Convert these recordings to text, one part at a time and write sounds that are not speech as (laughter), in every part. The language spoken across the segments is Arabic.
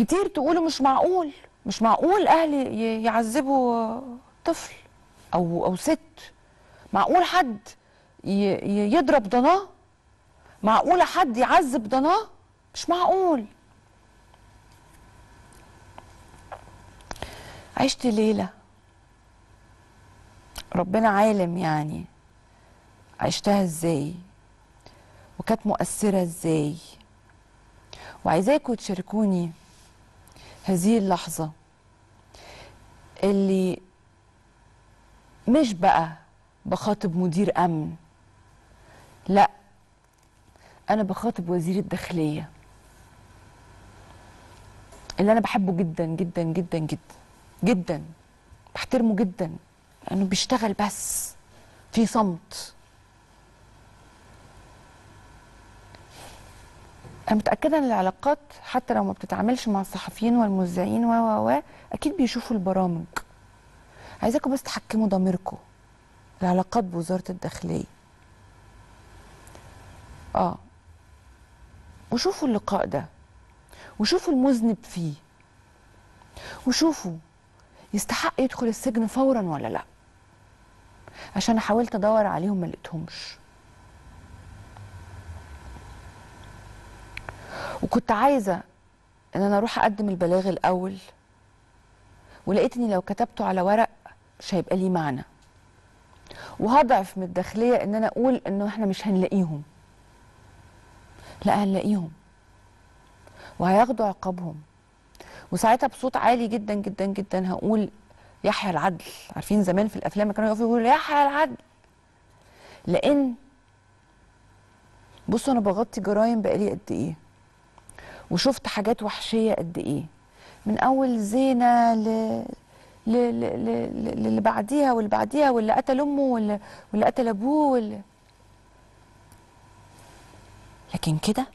كتير تقولوا مش معقول مش معقول أهل يعذبوا طفل أو أو ست. معقول حد يضرب ضناه؟ معقول حد يعذب ضناه؟ مش معقول. عشت ليلة. ربنا عالم يعني. عشتها إزاي؟ وكانت مؤثرة إزاي؟ وعايزاكم تشاركوني. هذه اللحظة اللي مش بقى بخاطب مدير أمن. لا أنا بخاطب وزير الداخلية. اللي أنا بحبه جدا جدا جدا جدا جدا. بحترمه جدا لأنه بيشتغل بس في صمت. أنا متأكدة إن العلاقات حتى لو ما بتتعاملش مع الصحفيين والمذيعين و و أكيد بيشوفوا البرامج. عايزاكم بس تحكموا ضميركم. العلاقات بوزارة الداخلية. آه. وشوفوا اللقاء ده. وشوفوا المذنب فيه. وشوفوا يستحق يدخل السجن فورا ولا لأ. عشان حاولت أدور عليهم ما لقيتهمش. وكنت عايزة إن أنا أروح أقدم البلاغ الأول ولقيت اني لو كتبته على ورق مش هيبقى ليه معنى. وهضعف من الداخلية إن أنا أقول إنه إحنا مش هنلاقيهم. لا هنلاقيهم. وهياخدوا عقابهم. وساعتها بصوت عالي جدا جدا جدا هقول يحيى العدل. عارفين زمان في الأفلام كانوا يقفوا يقولوا يحيى العدل. لأن بصوا أنا بغطي جرايم بقالي قد إيه. وشفت حاجات وحشية قد إيه. من أول زينة ل ل- ل- ل- ل- اللي بعديها واللي بعديها واللي قتل أمه واللي, واللي قتل أبوه واللي لكن كده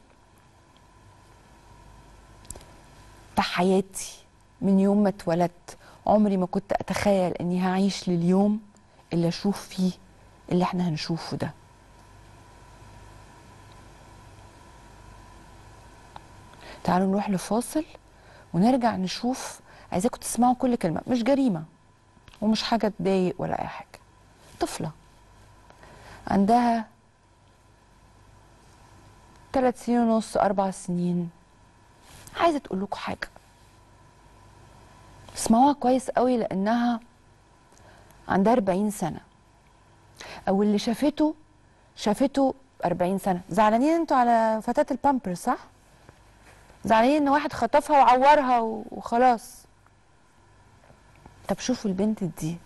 ده حياتي من يوم ما اتولدت. عمري ما كنت أتخيل إني هعيش لليوم اللي أشوف فيه اللي إحنا هنشوفه ده. تعالوا نروح لفاصل ونرجع نشوف عايزاكم تسمعوا كل كلمة مش جريمة ومش حاجة تضايق ولا أي حاجة. طفلة عندها ثلاث سنين ونص أربع سنين. عايزة تقول لكم حاجة. اسمعوها كويس قوي لأنها عندها 40 سنة. أو اللي شافته شافته 40 سنة. زعلانين أنتوا على فتاة البامبر صح؟ زعلانين إن واحد خطفها وعورها وخلاص. طب شوفوا البنت دي.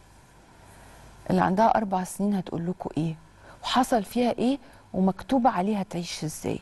اللي عندها أربع سنين هتقول لكم إيه؟ وحصل فيها إيه؟ ومكتوب عليها تعيش إزاي.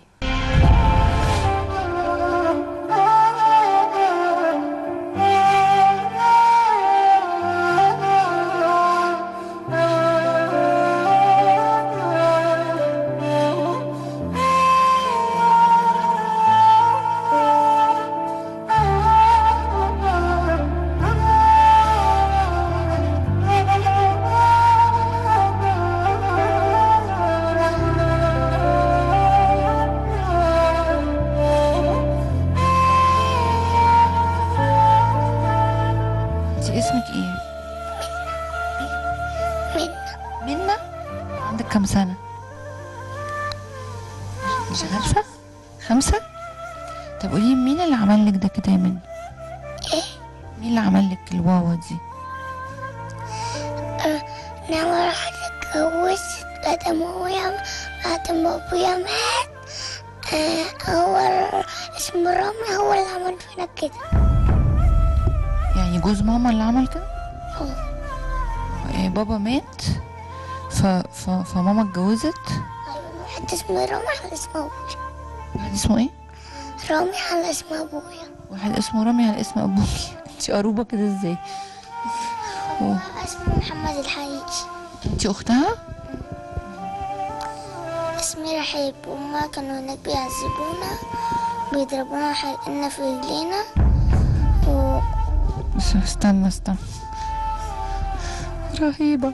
اسم أبويا. واحد اسمه رامي على اسم أبوكي. انت قروبة كده إزاي. اسمه محمد الحقيقي انت أختها؟ اسمي رحيب. وما كانوا هناك بيعذبونا بيضربونا وحلقنا في رجلينا. و... استنى استنى. رهيبة.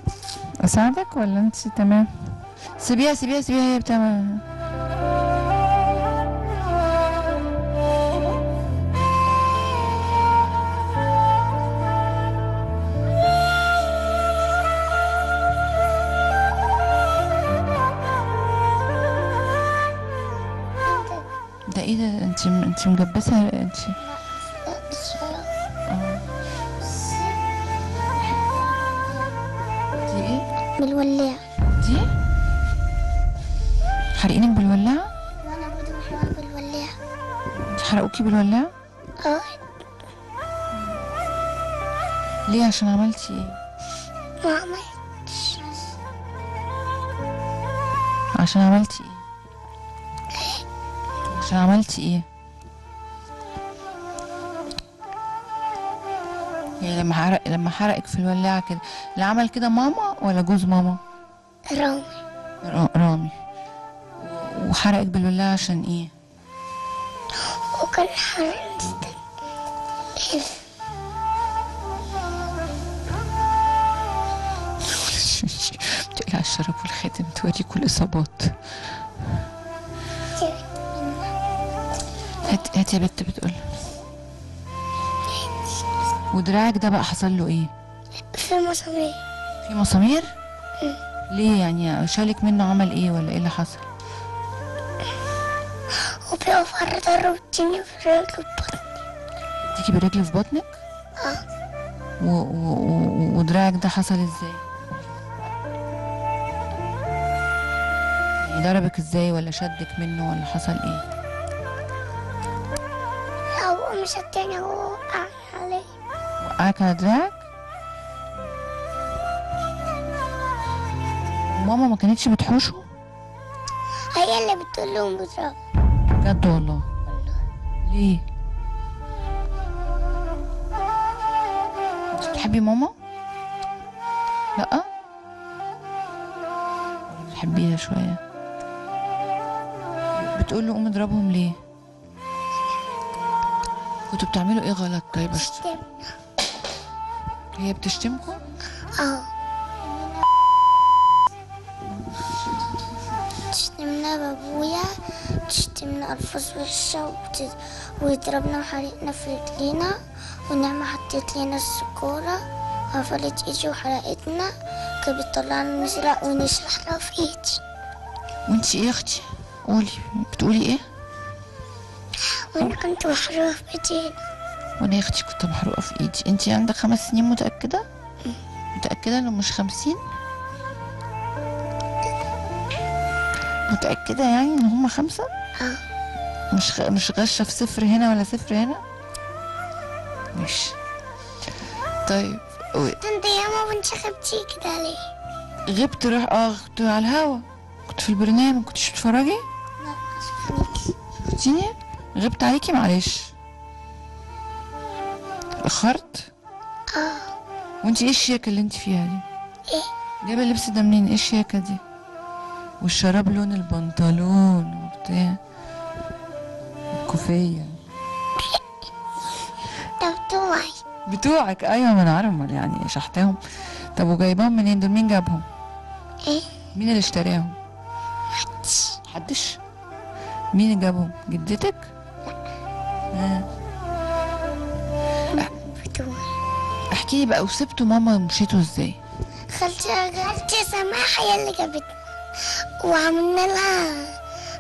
أساعدك ولا أنت تمام؟ سيبيها سيبيها سيبيها هي بتعمل. انت انت مجبسه انت دي إيه بالولاع دي حرقينك بالولاعه وأنا برضه محروقة بالولاع انت حرقوكي بالولاعه آه. ليه عشان عملتي إيه ما عملتش عشان عملتي إيه عشان عملتي إيه يعني لما حرق لما حرقك في الولاعة كده اللي عمل كده ماما ولا جوز ماما؟ رامي. را- رامي. وحرقك بالولاعة عشان إيه؟ وكان حرام (laughs) بتقلع الشراب والخاتم توريكوا الاصابات هات هات يا بت بتقول. ودراعك ده بقى حصل له إيه؟ في مسامير. في مسامير؟ ليه يعني؟ شالك منه عمل إيه ولا إيه اللي حصل؟ وبيقف على الدار وتجيني في رجله بطن تيجي برجل في بطنك؟ و... و... و... ودراعك ده حصل إزاي؟ يعني ضربك إزاي ولا شدك منه ولا حصل إيه؟ هو مش التاني هو وقع دراعك ماما ما كانتش بتحوشه؟ هي اللي بتقول لهم بضرب بجد والله؟ ليه؟ انت بتحبي ماما؟ لأ. بتحبيها شوية. بتقول له قوم اضربهم ليه؟ كنتوا بتعملوا إيه غلط؟ طيب هي بتشتمكم؟ آه. تشتمنا بابويا تشتمنا ألفاظ وحشة وبت- ويضربنا وحرقنا في رجلينا ونعمة حطيت لنا السكورة وقفلت إيدي وحرقتنا كانت بتطلعنا نزرق ونشرح لها في إيدي. وانت إيه يا أختي؟ قولي بتقولي إيه؟ وأنا كنت محروقة في ايدينا وأنا يا أختي كنت محروقة في ايدي. انت عندك خمس سنين متأكدة؟ متأكدة انه مش خمسين؟ متأكدة يعني ان هما خمسة؟ آه. مش غ... مش غشة في صفر هنا ولا صفر هنا؟ ماشي. طيب و- انت ياما بنت خبتي كده ليه؟ غبت روح آه كنت على الهوا. كنت في البرنامج كنتش بتتفرجي؟ لا شفتيني؟ غبت عليكي؟ معلش. اتأخرت آه. وانتي إيه الشياكة اللي انتي فيها دي؟ إيه. جايبة اللبس ده منين إيه الشياكة دي؟ والشراب لون البنطلون وبتاع. الكوفية ده بتوعي بتوعك؟ أيوه ما أنا أمال يعني شحتهم طب وجايباهم منين؟ دول مين جابهم؟ إيه؟ مين اللي اشتراهم؟ حدش مين اللي جابهم؟ جدتك؟ آه. احكي لي بقى وسبتوا ماما ومشيتوا إزاي؟ خالتي خالتي سماح هي اللي جابتنا وعملنا لها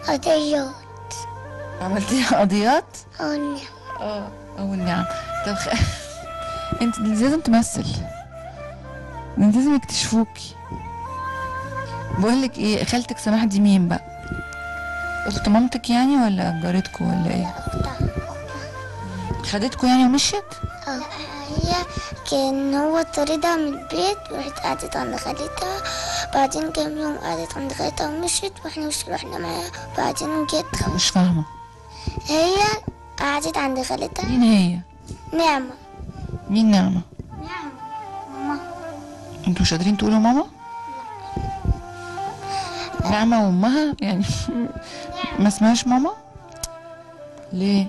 قضيات. عملتي قضيات؟ آه نعم. آه أو النعم طب خ... (laughs) انت لازم تمثل. انت لازم يكتشفوكي. بقول لك إيه خالتك سماح دي مين بقى؟ اخت مامتك يعني ولا جارتكوا ولا إيه؟ خدتكوا يعني ومشيت؟ آه. هي كان هو طاردها من البيت وراحت قعدت عند خالتها بعدين كام يوم قعدت عند خالتها ومشيت وإحنا مش رحنا معاها بعدين جت مش فاهمة. هي قعدت عند خالتها. مين هي؟ نعمة. مين نعمة؟ نعمة ماما. أنتوا مش قادرين تقولوا ماما؟ نعمة وأمها؟ يعني ما اسمهاش ماما؟ ليه؟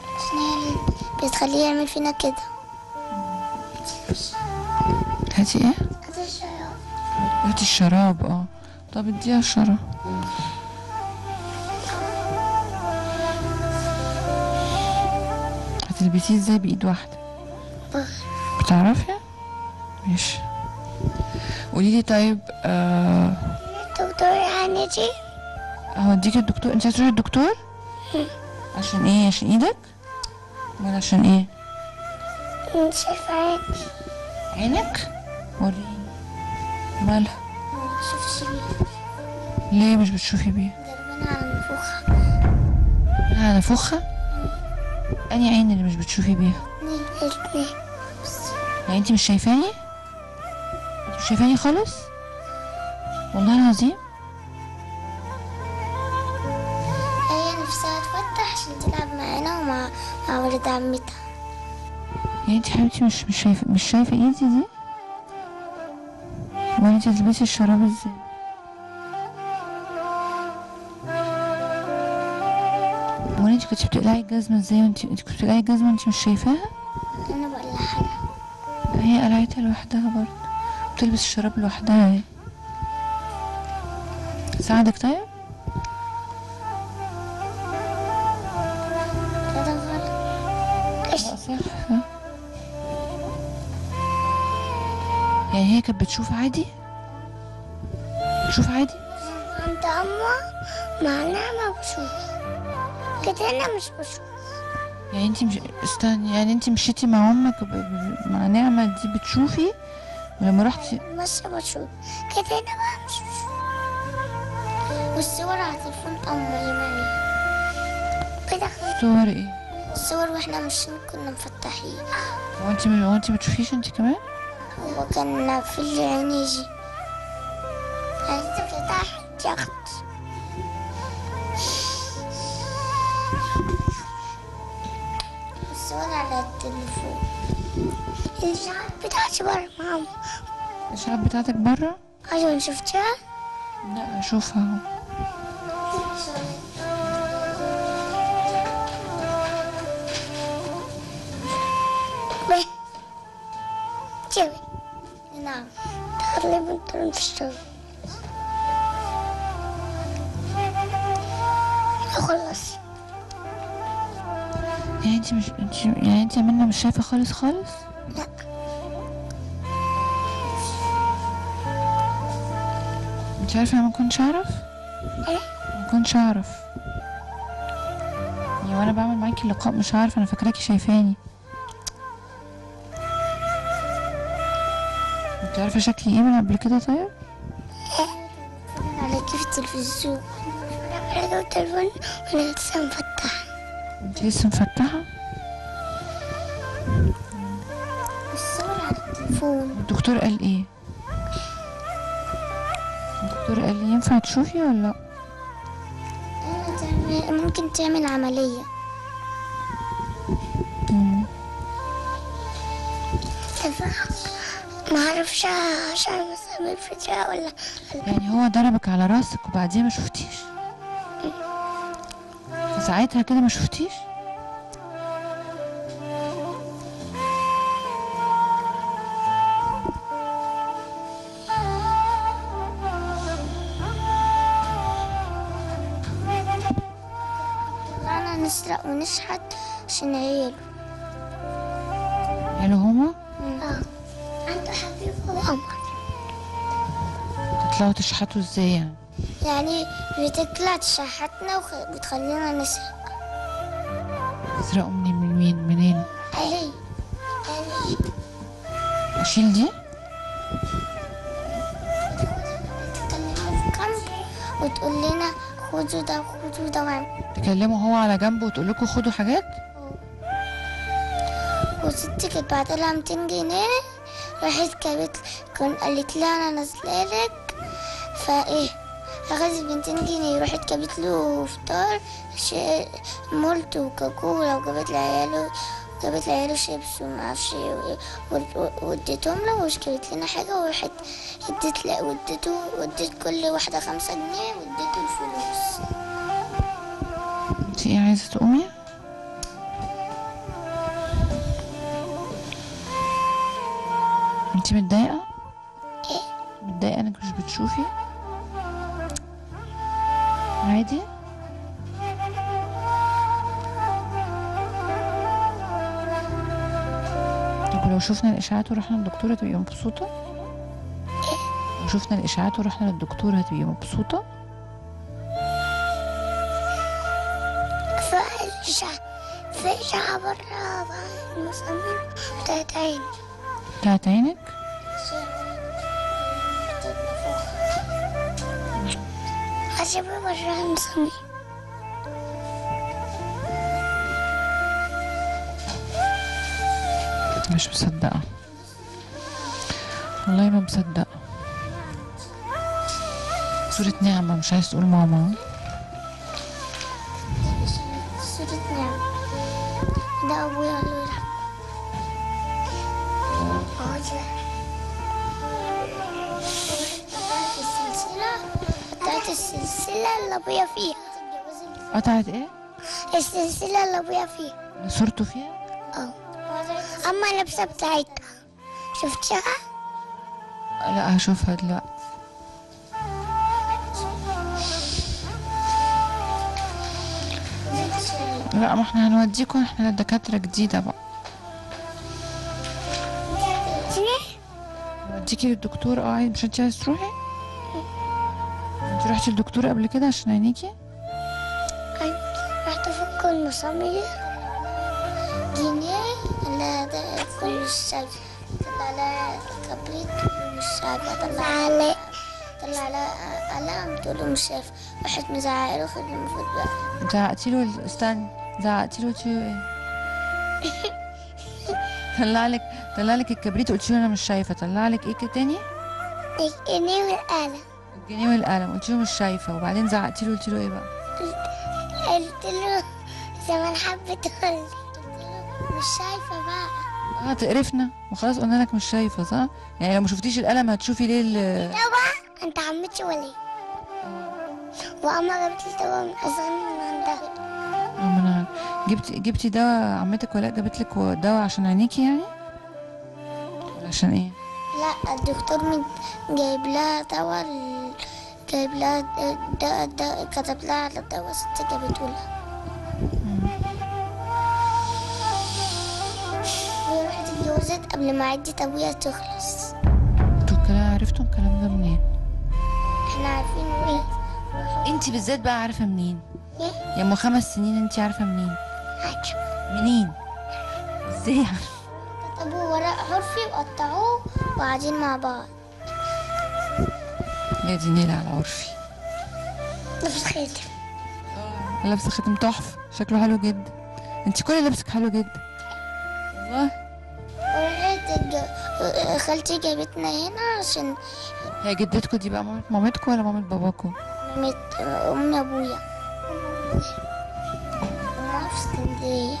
عشان هي بتخليه يعمل فينا كده. هاتي إيه؟ هذا الشراب هاتي الشراب آه. طب اديها الشراب. هتلبسيه إزاي بإيد واحدة؟ بتعرفي؟ ماشي. قولي لي طيب آه الدكتور هنجي اوديك الدكتور انت هتروحي الدكتور؟ عشان إيه؟ عشان إيدك؟ ولا عشان إيه؟ مش شايفة عيني عينك؟ وريني. مالها؟ ما بشوفش بيها ليه مش بتشوفي بيها؟ ضربانة على النفوخة أنا نفخة اني عين اللي مش بتشوفي بيها؟ الاتنين يعني انت مش شايفاني؟ مش شايفاني خالص؟ والله العظيم. هي نفسها تفتح عشان تلعب معانا ومع مع ولد عمتها. يعني انت حبيبتي مش مش شايفه مش شايفة إيدي دي؟ امال انت تلبسي الشراب إزاي؟ أمال انت كنت بتقلعي الجزمة إزاي؟ وانت انت كنت بتقلعي الجزمة وانت مش شايفاها؟ أنا حاجة. هي قلعتها لوحدها برضه. بتلبس الشراب لوحدها اهي ساعدك طيب؟ كانت بتشوف عادي؟ بتشوف عادي؟ عند أمه معناها ما بشوف. كده أنا مش بشوف. يعني انت مش استني يعني انت مشيتي مع أمك ب... مع نعمة دي بتشوفي ولما رحتي؟ بس بشوف. كده أنا بقى مش بشوف. والصور على تليفون أمي يمامي كده. صور إيه؟ الصور وإحنا ماشيين كنا مفتحين. هو انت هو انت بتشوفيش انت كمان؟ وكان في اللي عيني يجي عايزة تفتح ياخد الصور على التليفون. الإشعاعات بتاعتي برا ماما؟ الاشعاعات بتاعتك بره أيوة شفتها؟ لا اشوفها الشغل خلص يعني انت مش يعني انت منى مش شايفة خالص خالص؟ لا. انت عارفة أنا ما كنتش أعرف؟ إيه؟ ما كنتش أعرف. يعني وأنا بعمل معاكي اللقاء مش عارفة أنا فاكراكي شايفاني. انت عارفة شكلي إيه من قبل كده طيب؟ التلفزيون على التلفون وأنا لسه مفتحة. أنت لسه مفتحة؟ الصور على التليفون الدكتور قال إيه؟ الدكتور قال لي ينفع تشوفي ولا لأ؟ ممكن تعمل عملية. ما أعرفش عشان الفكرة ولا يعني هو ضربك على راسك وبعديها ما شفتيش؟ فساعتها كده ما شفتيش؟ نسرق ونشحت عشان عياله يعني هما؟ تطلعوا تشحتوا إزاي يعني؟ يعني بتطلع تشحتنا وبتخلينا نسرق. تسرقوا منين؟ من مين؟ منين؟ اهي اهي اشيل دي؟ وتقول لنا خدوا ده وخدوا ده واعملوا تكلموا هو على جنب وتقول لكم خدوا حاجات؟ وستي كانت بعت لها 200 جنيه راحت جابت كان قالت لها أنا نازله لك فايه اخذت ب 200 جنيه راحت جابت له فطار مولت وكاكولا وجابت لعياله جابت لعياله شيبس وما أعرفش إيه واديتهم له ومش جابت لنا حاجة وراحت اديت لا واديته واديت كل واحدة خمسة جنيه واديته الفلوس. انت إيه عايزة تقومي؟ انت متضايقة؟ إيه؟ متضايقة انك مش بتشوفي؟ عادي؟ طب لو شفنا الإشاعات ورحنا للدكتوره تبقي مبسوطة؟ لو شفنا الإشاعات ورحنا للدكتوره هتبقي مبسوطة؟ في برا المسامير بتاعت عيني. بتاعت عينك؟ مش مصدقة. والله ما مصدقة. صورة نعمة مش عايز تقول ماما. صورة نعم ده أبويا أبويا فيها قطعت إيه؟ السلسلة اللي أبويا فيها صورته فيها؟ آه أما اللبسة بتاعتها شفتها؟ لا هشوفها دلوقتي لا ما إحنا هنوديكم إحنا لدكاترة جديدة بقى نوديكي للدكتور آه مش انت عايز تروحي؟ رحتي للدكتور قبل كده عشان عينيكي؟ رحت افك المسامير جنيه لا ده كل الشايف طلع لها كبريت مش شايفة طلع على طلع لها قلم تقول له مش شايفة راحت مزعقة له خد المفروض بقى. زعقتي له استني. زعقتي له قلت له إيه؟ طلع لك طلع لك الكبريت. قلت له أنا مش شايفة. طلع لك إيه كده تاني؟ الجنيه والقلم. الجنيه والقلم قلت له مش شايفه وبعدين زعقتي له قلت له إيه بقى؟ قلت له زمان حبيت تقول مش شايفة بقى آه تقرفنا وخلاص قلنا لك مش شايفة صح؟ يعني لو ما شفتيش القلم هتشوفي ليه ال- دواء انت عمتي ولا إيه؟ وأما جابت لي دواء من أصغر من عندها أنا جبتي جبتي دواء عمتك ولا جابت لك دواء عشان عينيكي يعني؟ ولا عشان إيه؟ لا الدكتور من جايب لها دواء جايب لها دواء دواء كتب لها على الدواء ست جابته لها هي راحت اتجوزت قبل ما عدة ابويا تخلص أنتوا الكلام عرفتوا الكلام ده منين؟ إحنا عارفين إيه انت بالذات بقى عارفه منين؟ إيه يا ام خمس سنين انت عارفه منين؟ عارفة منين؟ إزاي كتبوا ورق حرفي وقطعوه وقاعدين مع بعض يا دي نيلة على عرفي. نفس خاتم لابسة خاتم تحفه شكله حلو جدا. انت كل لبسك حلو جدا. والله. خالتي جابتنا هنا عشان هي جدتكم دي بقى مامة مامتكم ولا مامة باباكم؟ مامة أم أبويا. أمها في اسكندرية.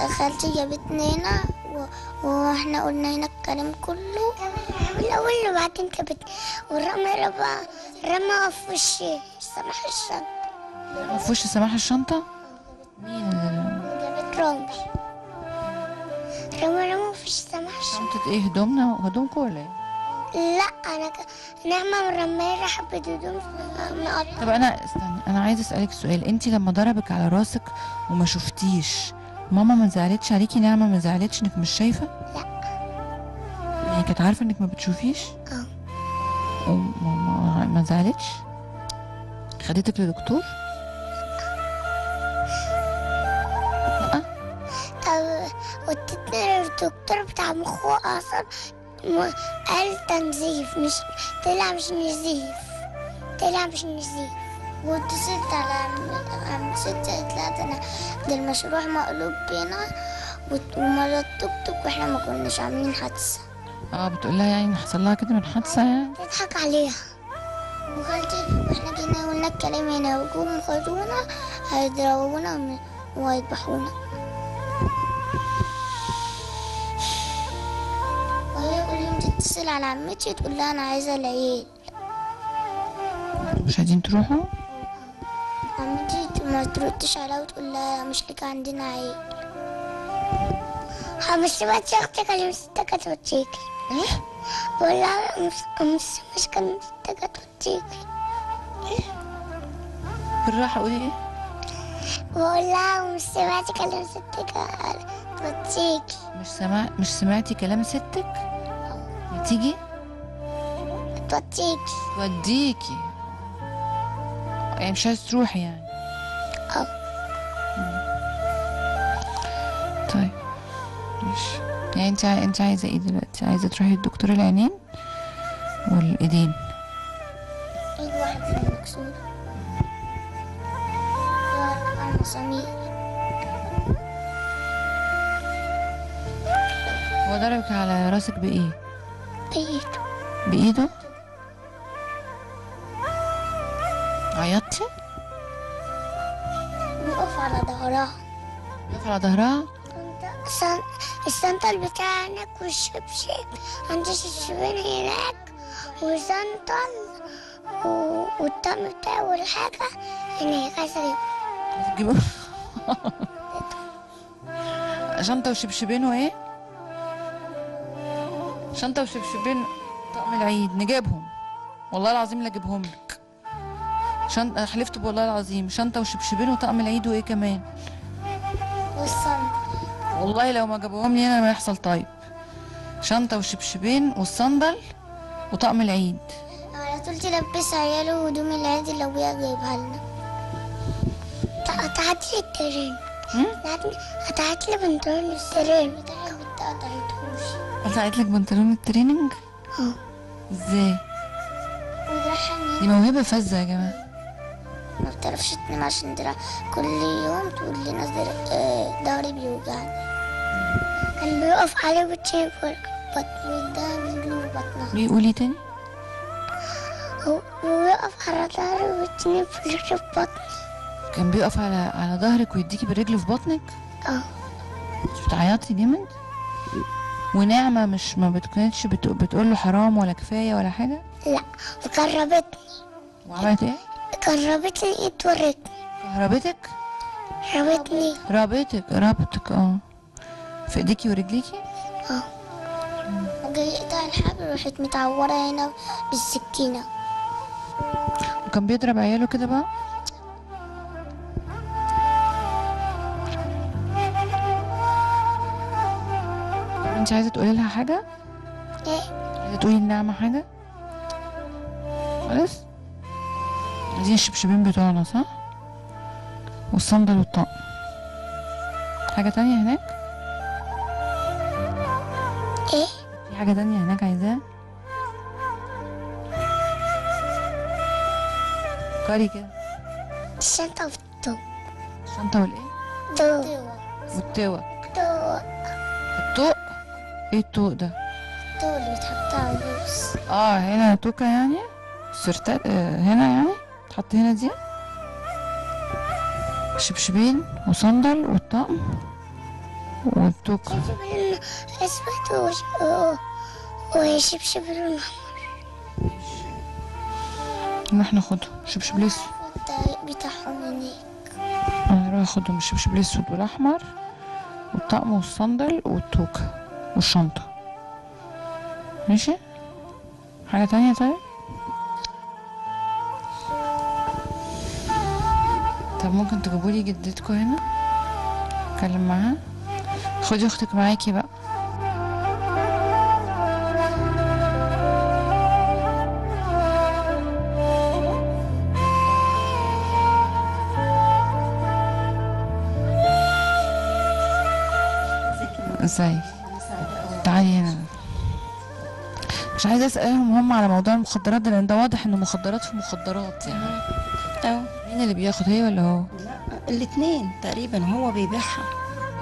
فخالتي جابتنا هنا و- وإحنا قلنا هنا الكلام كله. من الأول وبعدين جابتنا والرمى رمى رمى في وش سمح الشنطة. ما فيهوش سماح الشنطة؟ مين؟ جابت رامي رمى رمى في وش سمح الشنطة. شنطة إيه؟ هدومنا؟ هدومكم ولا إيه؟ لا أنا ك... نعمة مرمية راح بدون مقطع طب أنا استني أنا عايزة أسألك سؤال. انت لما ضربك على راسك وما شفتيش ماما ما زعلتش عليكي نعمه ما زعلتش انك مش شايفة؟ لا يعني كانت عارفة انك ما بتشوفيش؟ آه وماما ما زعلتش؟ خدتك لدكتور؟ لا طب وديتني للدكتور بتاع مخ وأعصاب م- قال تنزيف مش طلع مش نزيف طلع مش نزيف واتصلت على عم- عم ست قالت لها ده أنا- ده المشروع مقلوب بينا ومرة التوك توك وإحنا ما كناش عاملين حادثة. آه بتقول لها يعني حصل لها كده من حادثة يعني؟ تضحك عليها. وخالتي وإحنا جينا قلنا الكلام هنا وجم خدونا هيضربونا ون- وهيذبحونا. وهي كل يوم تتصل على عمتي تقول لها أنا عايزة العيال. مش عايزين تروحوا؟ ما تردش عليها وتقول لها مش لك عندنا عيال مش بس أختك اللي مستكت وتشيكي إيه؟ بقول لها مش مش كان مستكت وتشيكي بالراحة قولي إيه؟ بقول لها مش سمعتي كلام ستك وتشيكي مش سمع مش سمعتي كلام ستك؟ تيجي توتيكي توديكي. يعني مش عايز تروحي يعني. أصحاب طيب ماشي. يعني انت عايزة إيه دلوقتي؟ عايزة تروحي لدكتور العينين والإيدين؟ ايد هو ضربك على راسك بإيه؟ بإيده. بإيده؟ عيطتي؟ بيقف على ظهرها. وقف على ظهرها؟ السن- السنتل بتاعي هناك والشبشب عندي شبشبين هناك وسنتل و- والطم بتاعي والحاجة عايزة تجيبوا شنطة وشبشبين وإيه؟ شنطة وشبشبين طقم العيد نجيبهم. والله العظيم لا اجيبهم لك. شنطة حلفت بالله العظيم. شنطة وشبشبين وطقم العيد وإيه كمان؟ والسنتل والله لو ما جابوهم لي أنا ما يحصل طيب. شنطة وشبشبين والصندل وطقم العيد. على طول تلبس عياله هدوم العيد اللي أبويا جايبها لنا. قطعت لي الترين هم؟ قطعت لي بنطلون قطعتهوش قطعت لك بنطلون التريننج؟ آه. إزاي؟ دي موهبة فذة يا جماعة. ما بتعرفش تنام عشان درع كل يوم تقول لي ناس ظهري بيوجعني. كان بيقف عليه بطني ده رجله بطنها ليه؟ قولي تاني. هو ويقف على ظهري وتنيب في بطني. كان بيقف على على ظهرك ويديكي بالرجل في بطنك؟ آه. مش بتعيطي جامد ونعمة مش ما بتكونش بت... بتقول له حرام ولا كفاية ولا حاجة؟ لا وقربتني وعملت إيه؟ قربتني ايد ورتني كهربتك ربتني رابطك رابطك آه. في ايديكي ورجليكي؟ آه. وجاي يقطع الحبل راحت متعورة هنا بالسكينة. وكان بيضرب عياله كده بقى؟ انت عايزة تقولي لها حاجة؟ إيه؟ عايزة تقولي النعمة حاجة؟ خلاص؟ عايزين الشبشبين بتوعنا صح والصندل والطقم حاجة تانية هناك إيه في حاجة تانية هناك عايزاها فكري كده الشنطة والطوب الشنطة والايه طوب والتوك طوب الطوق إيه الطوق ده طوب اللي بتحط على آه هنا توكة يعني سرتات آه هنا يعني تحط هنا دي شبشبين وصندل والطقم والتوكة شبشب اسود وشبشب لونه نروح ناخدهم شبشب الاسود الطريق بتاعهم هناك أنا هروح اخدهم الشبشب الاسود والاحمر والطقم والصندل والتوكة والشنطة ماشي حاجة تانية طيب طب ممكن تجيبولي جدتكوا هنا اتكلم معاها خدي أختك معاكي بقى. إزاي؟ تعالي هنا. مش عايزة أسألهم هم على موضوع المخدرات ده لأن ده واضح إنه مخدرات في مخدرات يعني. اللي بياخد هي ولا هو؟ الاثنين تقريبا هو بيبيعها.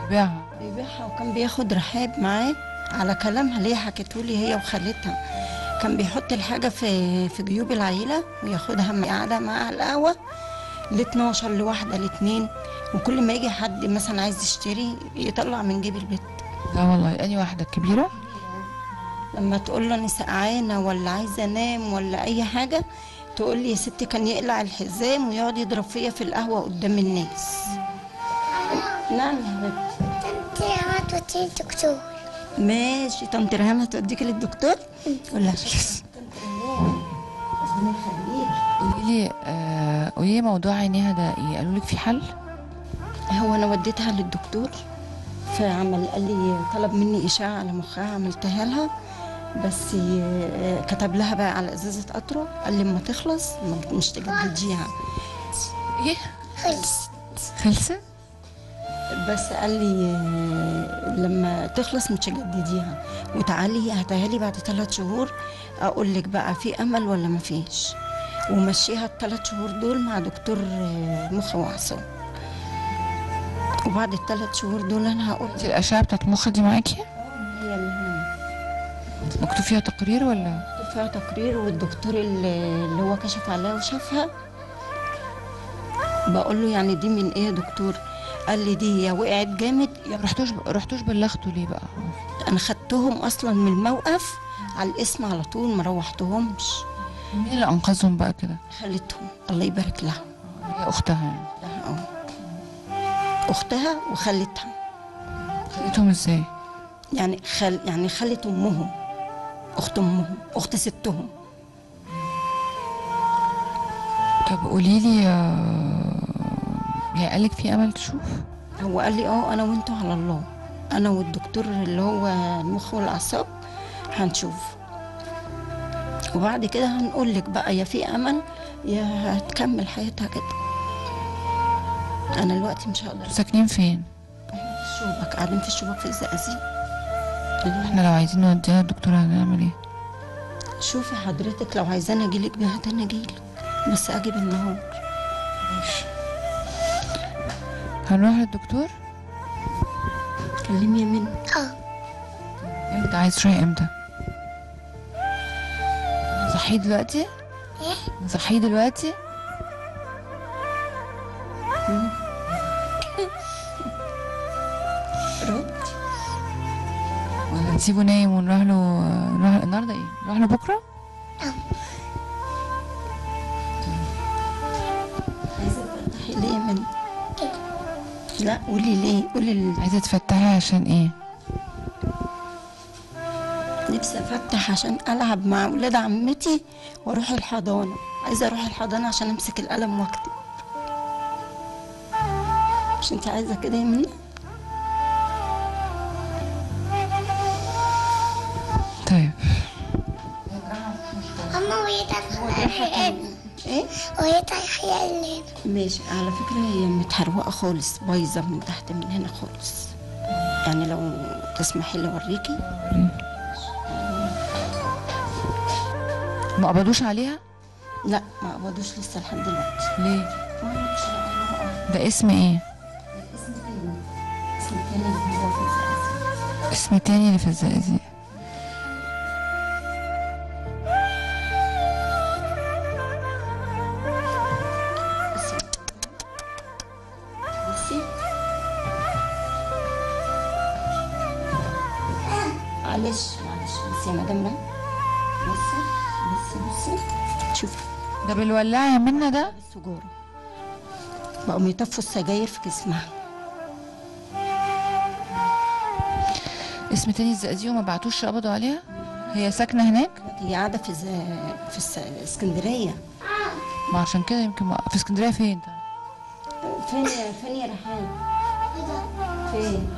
بيبيعها. بيبيعها وكان بياخد رحاب معاه على كلامها اللي هي حكته لي هي وخالتها. كان بيحط الحاجة في في جيوب العيلة وياخدها من قاعدة معاها على القهوة ل 12 لواحدة لاتنين. وكل ما يجي حد مثلا عايز يشتري يطلع من جيب البيت. لا والله أني واحدة الكبيره لما تقول له أنا سقعانة ولا عايزة أنام ولا أي حاجة تقول لي يا ستي كان يقلع الحزام ويقعد يضرب فيا في القهوة قدام الناس. نعم يا حبيبتي. انت يا هتوديني الدكتور ماشي. طنط ريهام هتوديكي للدكتور؟ ولا (laughs) قولي لي آه قولي لي موضوع عينيها ده إيه قالوا لك في حل؟ هو أنا وديتها للدكتور فعمل قال لي طلب مني اشعه على مخها عملتها لها. بس آه، كتب لها بقى على إزازة قطرة قال لي أما تخلص مش تجدديها. إيه؟ خلص خلصت؟ بس قال لي آه، لما تخلص مش تجدديها. وتعالي هاتها لي بعد ثلاث شهور أقول لك بقى في أمل ولا ما فيش. ومشيها الثلاث شهور دول مع دكتور آه، مخ واعصاب وبعد الثلاث شهور دول أنا هقول الأشعة بتاعت المخ دي معاكي؟ مكتوب فيها تقرير ولا؟ فيها تقرير والدكتور اللي اللي هو كشف عليها وشافها بقول له يعني دي من إيه يا دكتور؟ قال لي دي يا وقعت جامد. يا رحتوش رحتوش بلغتوا ليه بقى؟ أنا خدتهم أصلا من الموقف على الاسم على طول ما روحتهمش. مين اللي أنقذهم بقى كده؟ خلتهم الله يبارك لها. هي أختها يعني. آه. أختها وخلتها خدتهم إزاي؟ يعني خل يعني خلت أمهم. اخت امهم أخت ستهم. طب قولي لي يعني قالك في أمل تشوف؟ هو قال لي آه أنا وأنتوا على الله. أنا والدكتور اللي هو المخ والأعصاب هنشوف. وبعد كده هنقول لك بقى يا في أمل يا هتكمل حياتها كده. أنا دلوقتي مش هقدر. ساكنين فين؟ في الشوبك قاعدين في الشوبك في الزقازيق. إحنا لو عايزين نوديها الدكتوره هنعمل إيه؟ شوفي حضرتك لو عايزاني اجيلك بيها أنا اجيلك بس أجي بالنهار هنروح للدكتور؟ كلمي مني آه. إمتى عايز تروحي إمتى؟ صحيه دلوقتي؟ إيه؟ صحيه دلوقتي؟ رد ولا نسيبه نايم ونروح له نروح النهارده إيه؟ نروح له بكرة؟ عايزه تفتحي ليه لا قولي ليه؟ قولي ال- عايزة تفتحي عشان إيه؟ نفسي أفتح عشان ألعب مع ولاد عمتي وأروح الحضانة. عايزة أروح الحضانة عشان أمسك القلم وأكتب. مش أنت عايزة كده يا منى؟ وهي تحيا الليل ماشي. على فكرة هي متحروقه خالص بايظة من تحت من هنا خالص. يعني لو تسمحي لي أوريكي. ما قبضوش عليها؟ لا ما قبضوش لسه لحد دلوقتي. ليه. ده اسم إيه؟ اسم تاني. اسم تاني اللي في الزقازيق. اسم تاني اللي في الزقازيق. بالولاعه يا منى ده؟ السجارة بقوا يطفوا السجاير في جسمها. اسم تاني الزقازيق وما بعتوش قبضوا عليها؟ هي ساكنة هناك؟ هي قاعدة في ز... في الس... اسكندرية. ما عشان كده يمكن ما... في اسكندرية فين؟ طيب. فين فين يا ريحان؟ فين؟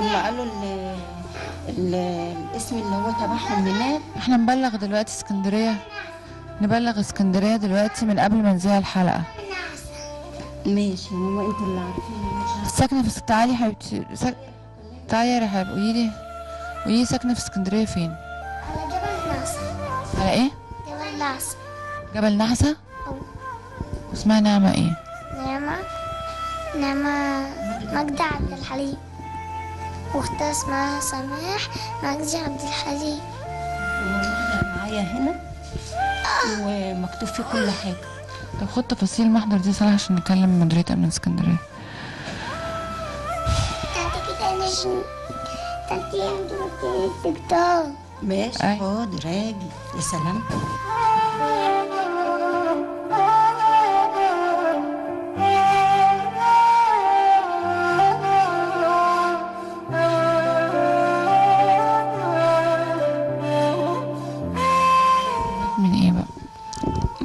هم قالوا ال... ال... الاسم اللي هو تبعهم هناك. إحنا نبلغ دلوقتي اسكندرية. نبلغ اسكندرية دلوقتي من قبل ما نذيع الحلقة. ماشي هو أنتوا اللي عارفة. ساكنة في تعالي حبيبتي. ساك... تعالي يا رحاب قولي لي قولي لي ساكنة في اسكندرية فين؟ على جبل ناصر على إيه؟ جبل ناصر جبل نحسة. اسمها نعمة إيه؟ نعمة. نعمة مجدي عبد الحليم. واختها اسمها سماح مجدي عبد الحليم. معايا هنا؟ ومكتوب فيه كل حاجة. طب خد تفاصيل المحضر دي صراحة عشان نكلم مديرية أمن اسكندرية. ماشي. حاضر أجي يا سلام.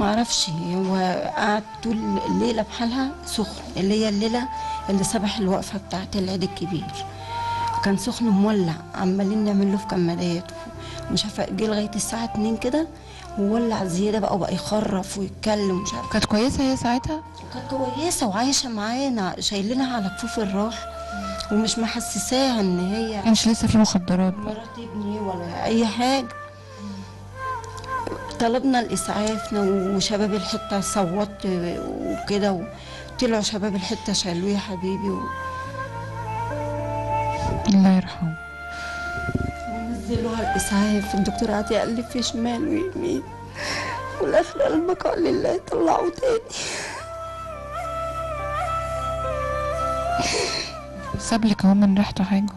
أعرفش هو قعد طول الليلة بحالها سخن اللي هي الليلة اللي صباح الوقفة بتاعت العيد الكبير. كان سخن مولع عمالين نعمل له في كمادات. مش عارفة جه لغاية الساعة 2 كده وولع زيادة بقى وبقى يخرف ويتكلم مش عارفة. كانت كويسة هي ساعتها؟ كانت كويسة وعايشة معانا شايلينها على كفوف الراحة. ومش محسساها إن هي كانش لسه في مخدرات. مرات ابني ولا أي حاجة. طلبنا الإسعاف وشباب الحتة صوت وكده وطلعوا شباب الحتة شالوه يا حبيبي و... الله يرحمه. ونزلوا على الإسعاف. الدكتور قعد يقلب في شمال ويمين. والآخر قال البقاء لله طلعوا تاني. ساب لك اهو من ريحته حاجة.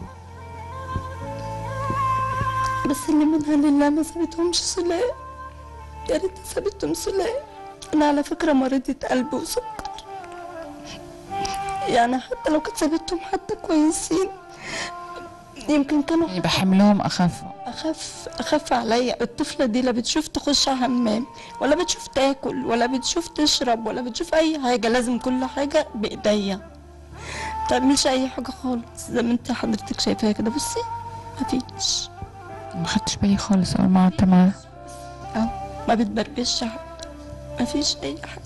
بس اللي منها لله ما سابتهمش سلاح يا ريت سابتهم سلاح أنا على فكرة مريضه قلب وسكر. يعني حتى لو كنت سابتهم حتى كويسين. يمكن كانوا يبقى حملهم أخف. أخف أخف عليا. الطفلة دي لا بتشوف تخش حمام ولا بتشوف تاكل ولا بتشوف تشرب ولا بتشوف أي حاجة. لازم كل حاجة بإيديا. تعملش أي حاجة خالص. زي ما أنت حضرتك شايفاها كده. بصي مفيش ما خدتش بالي خالص. أول ما قعدت معاه آه. ما بتبربش حد مفيش أي حاجة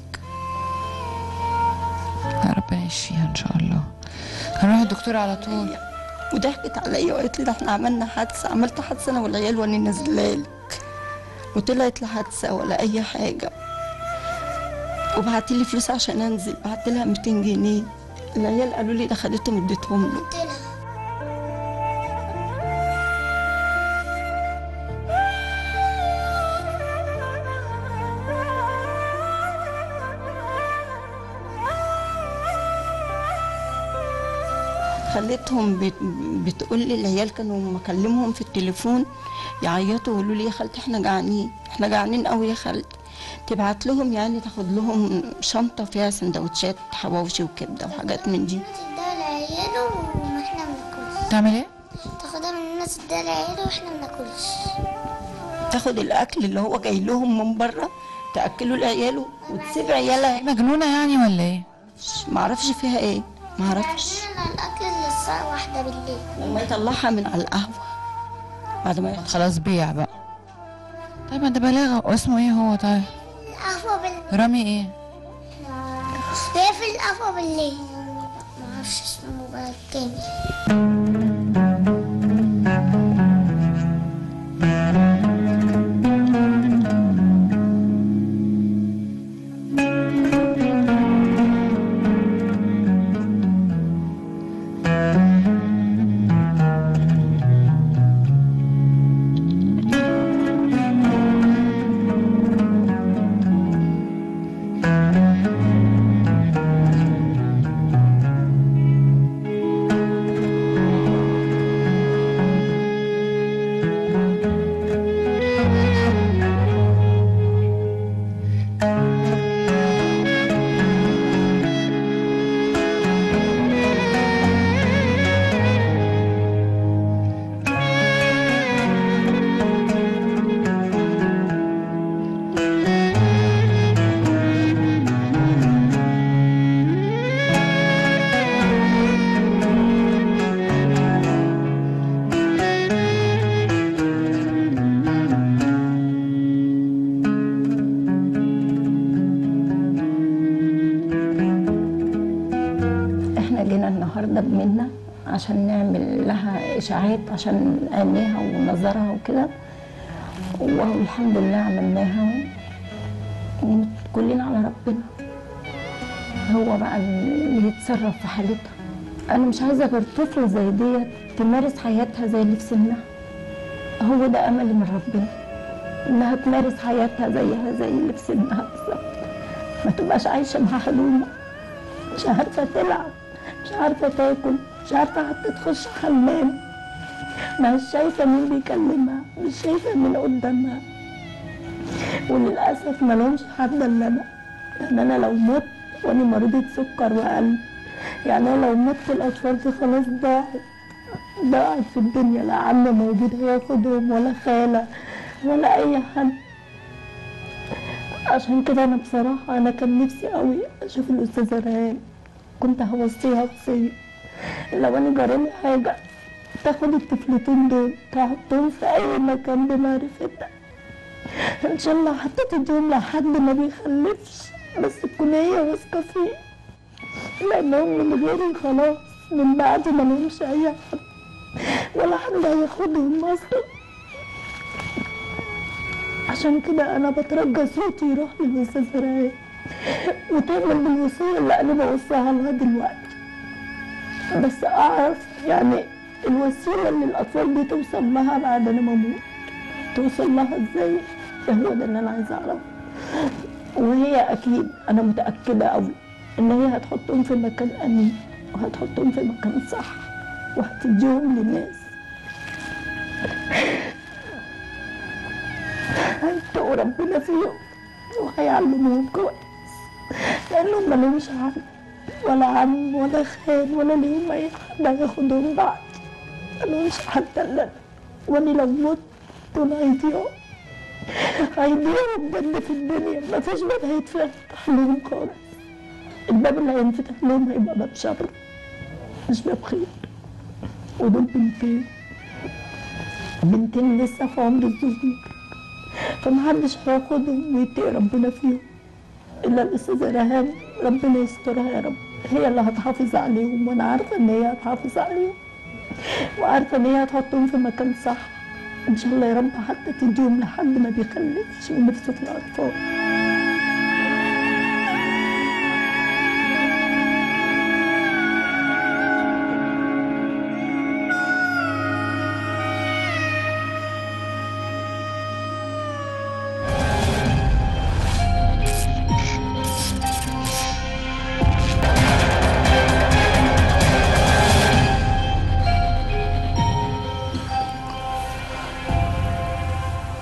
يا ربنا يشفيها إن شاء الله. هنروح الدكتور على طول. وضحكت عليا وقالت لي ده إحنا عملنا حادثة. عملت حادثة أنا والعيال وأنا نازلالك وطلعت لا حادثه ولا أي حاجة. وبعت لي فلوس عشان أنزل. بعت لها 200 جنيه. العيال قالوا لي ده خدتهم اديتهم له. بت... بتقول لي العيال كانوا مكلمهم في التليفون يعيطوا ويقولوا لي يا خالتي إحنا جعانين إحنا جعانين قوي يا خالتي. تبعت لهم يعني تاخد لهم شنطة فيها سندوتشات حواوشي وكبدة وحاجات من دي. تديها لعياله وإحنا بناكلش. تعمل إيه؟ تاخدها من الناس تديها لعياله وإحنا بناكلش. تاخد الأكل اللي هو جاي لهم من بره تأكله لعياله وتسيب عيالها. مجنونة يعني ولا إيه؟ ما أعرفش فيها إيه. ما أعرفش عندنا الأكل للساعه واحدة بالليل. لما يطلعها من على القهوة. بعد ما خلاص بيع بقى. طيب ما ده بلاغة. واسمه إيه هو طيب؟ القهوة بال رامي إيه؟ في القهوة بالليل. ما أعرفش اسمه بقى الكامل اشاعات عشان عينيها ونظرها وكده. والحمد لله عملناها كلنا على ربنا. هو بقى اللي يتصرف في حالتها. أنا مش عايزة غير طفلة زي ديت تمارس حياتها زي اللي في سنها. هو ده املي من ربنا إنها تمارس حياتها زيها زي اللي في سنها بالظبط. ما تبقاش عايشة مع حلومه مش عارفة تلعب مش عارفة تاكل مش عارفة حتى تخش حمام. مش شايفة مين بيكلمها مش شايفة مين قدامها. وللأسف ما لهمش حد إلا أنا. يعني أنا لو مت وأنا مريضة سكر وقلب يعني أنا لو مت الأطفال دي خلاص ضاعت ضاعت في الدنيا. لا عم موجود هياخدهم ولا خالة ولا أي حد. عشان كده أنا بصراحة أنا كان نفسي قوي أشوف الأستاذة ريان. كنت هوصيها وصية. لو أنا جرالي حاجة تاخد الطفلتين دول تحطهم في أي مكان بمعرفتها إن شاء الله حتى تديهم لحد ما بيخلفش بس تكون هي واثقة فيه. لأنهم من غيري خلاص من بعد ما لهمش أي حد ولا حد هياخدهم أصلا. عشان كده أنا بترجى صوتي يروح للأستاذ رائع وتعمل بالوصية اللي أنا بوصيها لها دلوقتي. بس أعرف يعني الوسيلة اللي الأطفال دي توصل لها بعد أنا ما أموت. توصل لها إزاي؟ هو ده اللي أنا عايزة أعرفه. وهي أكيد أنا متأكدة قوي إن هي هتحطهم في مكان أمين وهتحطهم في مكان صح وهتديهم للناس. هيتقوا ربنا فيهم وهيعلموهم كويس. لانهم ملهمش عم ولا عم ولا خال ولا ليهم اي حد هياخدهم بعد. ملهمش حتى أنا واني لو مت دول هيضيعوا هيضيعوا بجد في الدنيا. مفيش باب هيتفتح لهم خالص. الباب اللي هينفتح لهم هيبقى باب شر. مش باب خير. ودول بنتين. بنتين لسه في عمر الظهور فمحدش هياخدهم ويتقي ربنا فيهم. إلا الأستاذة رهام ربنا يسترها يا رب. هي اللي هتحافظ عليهم وأنا عارفة إن هي هتحافظ عليهم. وعارفه ان هي هتحطهم في مكان صح. إن شاء الله يا رب حتى تديهم لحد ما بيخلفش من نفسه في الاطفال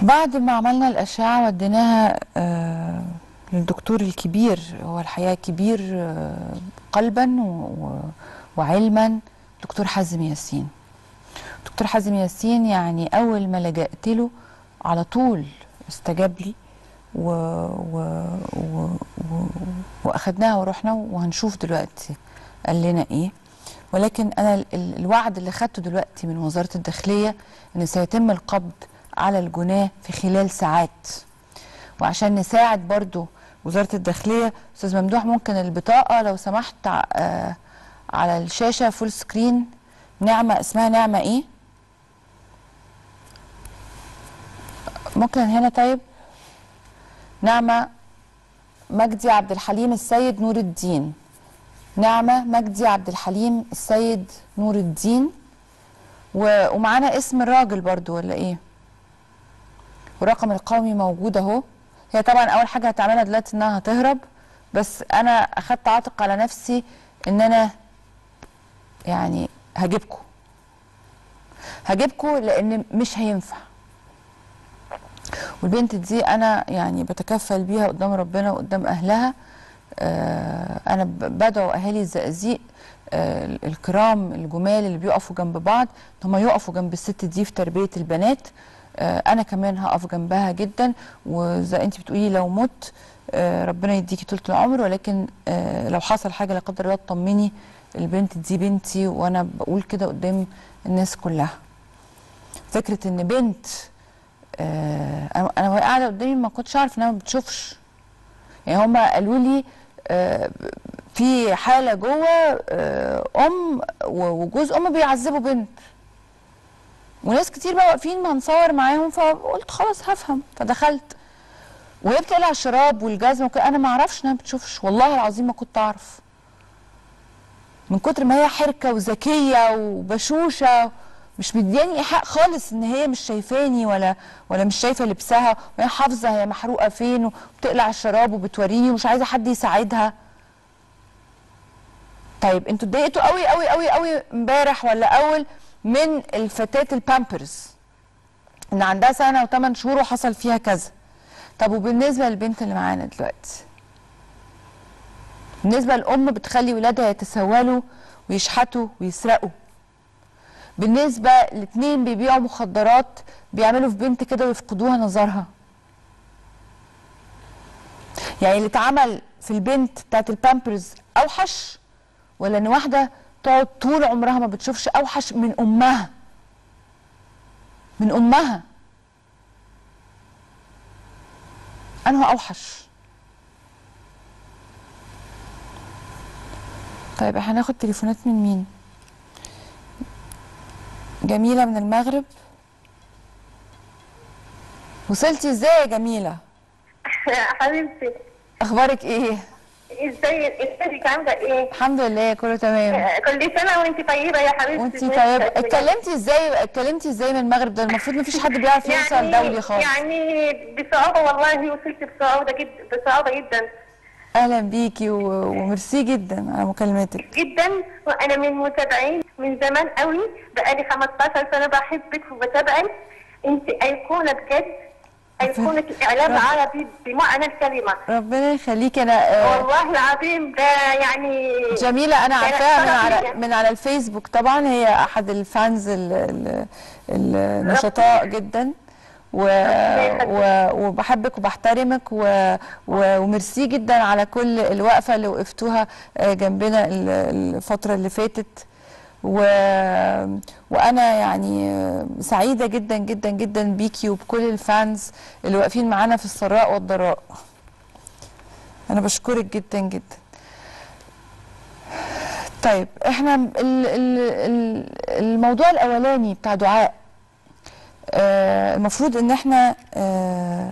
بعد ما عملنا الأشعة وديناها آه، للدكتور الكبير هو الحقيقة كبير آه، قلبا وعلما دكتور حازم ياسين. دكتور حازم ياسين يعني أول ما لجأت له على طول استجاب لي و... و... و... و... وأخدناها ورحنا وهنشوف دلوقتي قال لنا إيه. ولكن أنا ال- ال- الوعد اللي خدته دلوقتي من وزارة الداخلية إن سيتم القبض على الجناه في خلال ساعات. وعشان نساعد برضو وزارة الداخلية أستاذ ممدوح ممكن البطاقة لو سمحت آه، على الشاشة full screen نعمة اسمها نعمة إيه؟ ممكن هنا طيب. نعمة مجدي عبد الحليم السيد نور الدين. نعمة مجدي عبد الحليم السيد نور الدين. ومعانا اسم الراجل برضو ولا إيه؟ والرقم القومي موجود اهو. هي طبعا أول حاجة هتعملها دلوقتي إنها هتهرب بس أنا أخدت عاتق على نفسي إن أنا يعني هجيبكم. هجيبكم لأن مش هينفع. والبنت دي أنا يعني بتكفل بيها قدام ربنا وقدام أهلها. آه أنا بدعو أهالي الزقازيق آه الكرام الجمال اللي بيقفوا جنب بعض. ان هم يقفوا جنب الست دي في تربية البنات. أنا كمان هقف جنبها جدا وزي انت بتقولي لو مت آه ربنا يديكي طول العمر ولكن آه لو حصل حاجة لا قدر الله تطمني البنت دي بنتي وأنا بقول كده قدام الناس كلها. فكرة إن بنت آه، أنا وهي قاعدة قدامي ما كنتش اعرف إنها ما بتشوفش. يعني هم قالوا لي آه، في حالة جوه آه، أم وجوز أم بيعذبوا بنت. وناس كتير بقى واقفين ما هنصور معاهم فقلت خلاص هفهم. فدخلت وهي بتقلع الشراب والجزمه وكده أنا ما أعرفش إنها ما بتشوفش. والله العظيم ما كنت أعرف. من كتر ما هي حركة وذكية وبشوشة مش مدياني إيحاء خالص إن هي مش شايفاني ولا ولا مش شايفة لبسها. وهي حافظة هي محروقة فين وبتقلع الشراب وبتوريني ومش عايزة حد يساعدها. طيب أنتوا اتضايقتوا قوي قوي قوي قوي امبارح ولا أول؟ من الفتاه البامبرز إن عندها سنة وثمان شهور وحصل فيها كذا. طب وبالنسبة للبنت اللي معانا دلوقتي؟ بالنسبة للأم بتخلي ولادها يتسولوا ويشحتوا ويسرقوا. بالنسبة لاتنين بيبيعوا مخدرات بيعملوا في بنت كده ويفقدوها نظرها. يعني اللي اتعمل في البنت بتاعت البامبرز أوحش ولا إن واحدة تقعد طول عمرها ما بتشوفش أوحش من أمها. من أمها. انه أوحش؟ طيب هناخد تليفونات من مين؟ جميلة من المغرب. وصلتي إزاي يا جميلة؟ (laughs) حبيبتي. أخبارك إيه؟ إزاي ازيك عاملة إيه؟ الحمد لله كله تمام. آه، كل سنة وأنت طيبة يا حبيبتي؟ وانتي طيب اتكلمتي إزاي؟ اتكلمتي إزاي من المغرب؟ ده المفروض مفيش حد بيعرف يوصل دولي خالص. يعني بصعوبة والله وصلت بصعوبة جدا بصعوبة جدا. أهلا بيكي و- وميرسي جدا على مكالمتك جدا. وأنا من متابعين من زمان قوي. بقالي 15 سنة بحبك وبتابعك. أنت أيقونة بجد. ايقونه الاعلام العربي بمعنى الكلمة. ربنا يخليكي أنا آه، والله العظيم ده يعني جميلة أنا كانت عارفاها من على. من على الفيسبوك. طبعا هي أحد الفانز ال- ال- النشطاء جدا. و... و... وبحبك وبحترمك و... و... وميرسي جدا على كل الوقفة اللي وقفتوها آه، جنبنا ال- الفترة اللي فاتت. و... وأنا يعني سعيدة جدا جدا جدا بيكي وبكل الفانز اللي واقفين معانا في السراء والضراء. أنا بشكرك جدا جدا. طيب إحنا ال ال ال الموضوع الأولاني بتاع دعاء آه المفروض إن إحنا آه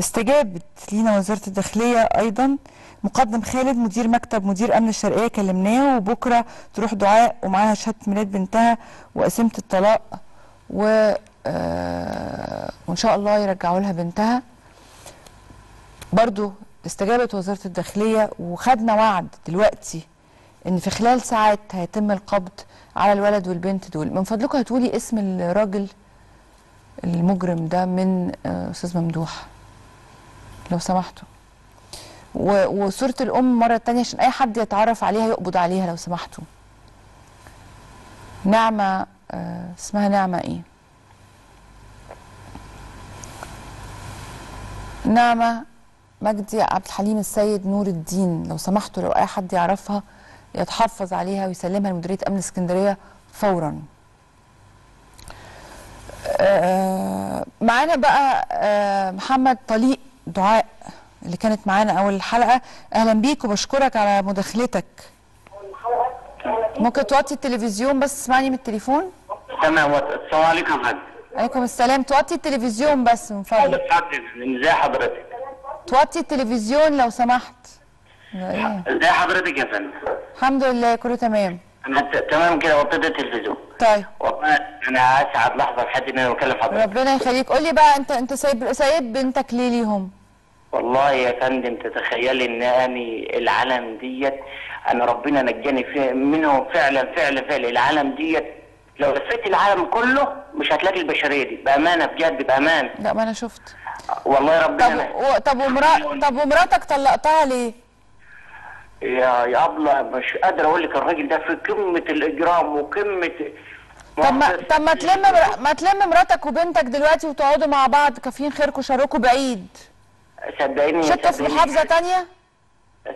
استجابت لينا وزارة الداخلية أيضا مقدم خالد مدير مكتب مدير أمن الشرقية كلمناه وبكرة تروح دعاء ومعاها شهادة ميلاد بنتها وقسيمه الطلاق و آه وإن شاء الله يرجعوا لها بنتها. برضو استجابت وزارة الداخلية وخدنا وعد دلوقتي إن في خلال ساعات هيتم القبض على الولد والبنت دول. من فضلكم هتقولي اسم الراجل المجرم ده من آه، أستاذ ممدوح لو سمحتوا. وصورة الأم مرة تانية عشان أي حد يتعرف عليها يقبض عليها لو سمحتوا. نعمة آه، اسمها نعمة إيه؟ نعمة مجدي عبد الحليم السيد نور الدين. لو سمحتوا لو أي حد يعرفها يتحفظ عليها ويسلمها لمديرية أمن اسكندرية فورا. آه، معانا بقى آه، محمد طليق دعاء. اللي كانت معانا أول الحلقة أهلا بيك وبشكرك على مداخلتك. ممكن توطي التلفزيون بس تسمعني من التليفون؟ تمام السلام عليكم يا عليكم السلام. توطي التلفزيون بس من فضلك. ازي حضرتك. توطي التلفزيون لو سمحت. ازي حضرتك يا فندم. الحمد لله كله تمام. أنا تمام كده وطيت التلفزيون. طيب. والله أنا اسعد لحظة في حياتي ان أنا بكلم حضرتك. ربنا يخليك. قول لي بقى انت أنت سايب سايب بنتك ليه ليهم؟ والله يا فندم تتخيلي إن اني العالم ديت انا ربنا نجاني في منهم فعلا فعلا فعلا. العالم ديت لو لفيت العالم كله مش هتلاقي البشرية دي. بأمانة بجد بامان لا ما أنا شفت. والله طب ربنا و... طب ومرا... طب ومراتك طلقتها ليه؟ يا يا ابله مش قادر أقول لك الراجل ده في قمة الإجرام وقمة طب ما طب ما تلم مر... ما تلم مراتك وبنتك دلوقتي وتقعدوا مع بعض كافيين خيركم شاركوا بعيد. صدقيني شتى في محافظة تانية؟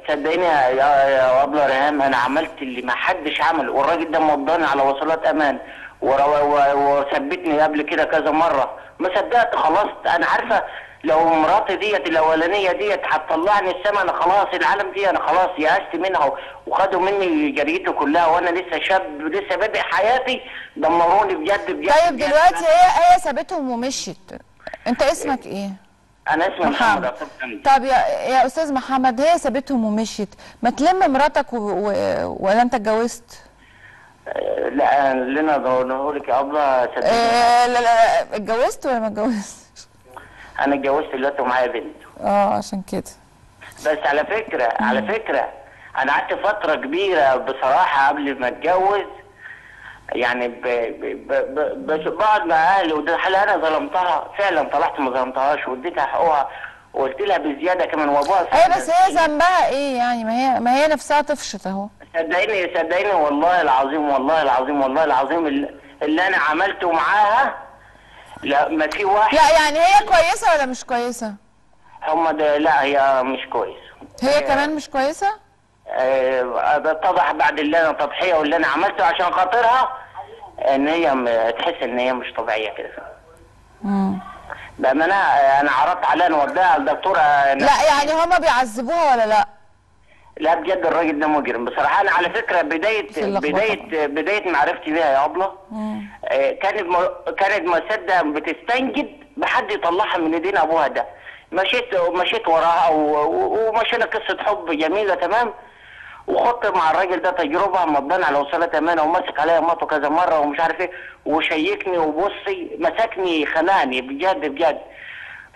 صدقيني يا يا ابله ريهام أنا عملت اللي ما حدش عمله والراجل ده موضاني على وصلات أمان وثبتني قبل كده كذا مرة. ما صدقت خلاص أنا عارفة لو مراتي ديت الأولانية ديت هتطلعني السما أنا خلاص العالم دي أنا خلاص يأست منها وخدوا مني جريته كلها وأنا لسه شاب لسه بادئ حياتي. دمروني بجد بجد طيب. دلوقتي هي هي سابتهم ومشيت. أنت اسمك إيه؟ أنا اسمي محمد محمد. طب يا يا أستاذ محمد هي سابتهم ومشيت. ما تلم مراتك و... و... ولا أنت اتجوزت؟ آه، لا اللي أنا بقوله لك يا ابله آه لا لا لا اتجوزت ولا ما اتجوزتش؟ أنا اتجوزت دلوقتي ومعايا بنت. آه عشان كده. بس على فكرة على فكرة أنا قعدت فترة كبيرة بصراحة قبل ما أتجوز يعني ب... ب... ب... بقعد مع أهلي وده هل أنا ظلمتها؟ فعلا طلعت ما ظلمتهاش واديتها حقوقها وقلت لها بزيادة كمان وأبوها إيه بس هي ذنبها إيه يعني؟ ما هي ما هي نفسها طفشت أهو. صدقيني صدقيني والله العظيم والله العظيم والله العظيم اللي, اللي أنا عملته معاها لا ما في واحد لا يعني هي كويسة ولا مش كويسة؟ هم ده لا هي مش كويس هي كمان مش كويسة؟ اتضح بعد اللي أنا تضحية واللي أنا عملته عشان خاطرها ان هي تحس ان هي مش طبيعية كده. مم. بأمانة أنا عرضت عليها نوديها للدكتوره لا يعني هما بيعذبوها ولا لا؟ لا بجد الراجل ده مجرم. بصراحة أنا على فكرة بداية. بداية بداية معرفتي بيها يا أبلة. آه، كانت كانت مصدقة بتستنجد بحد يطلعها من ايدين أبوها ده. مشيت مشيت وراها ومشينا قصة حب جميلة تمام؟ وخدت مع الراجل ده تجربة مضان على وصلات امانه ومسك عليا مطو كذا مرة ومش عارف إيه وشيكني وبصي مسكني خنقني بجد بجد.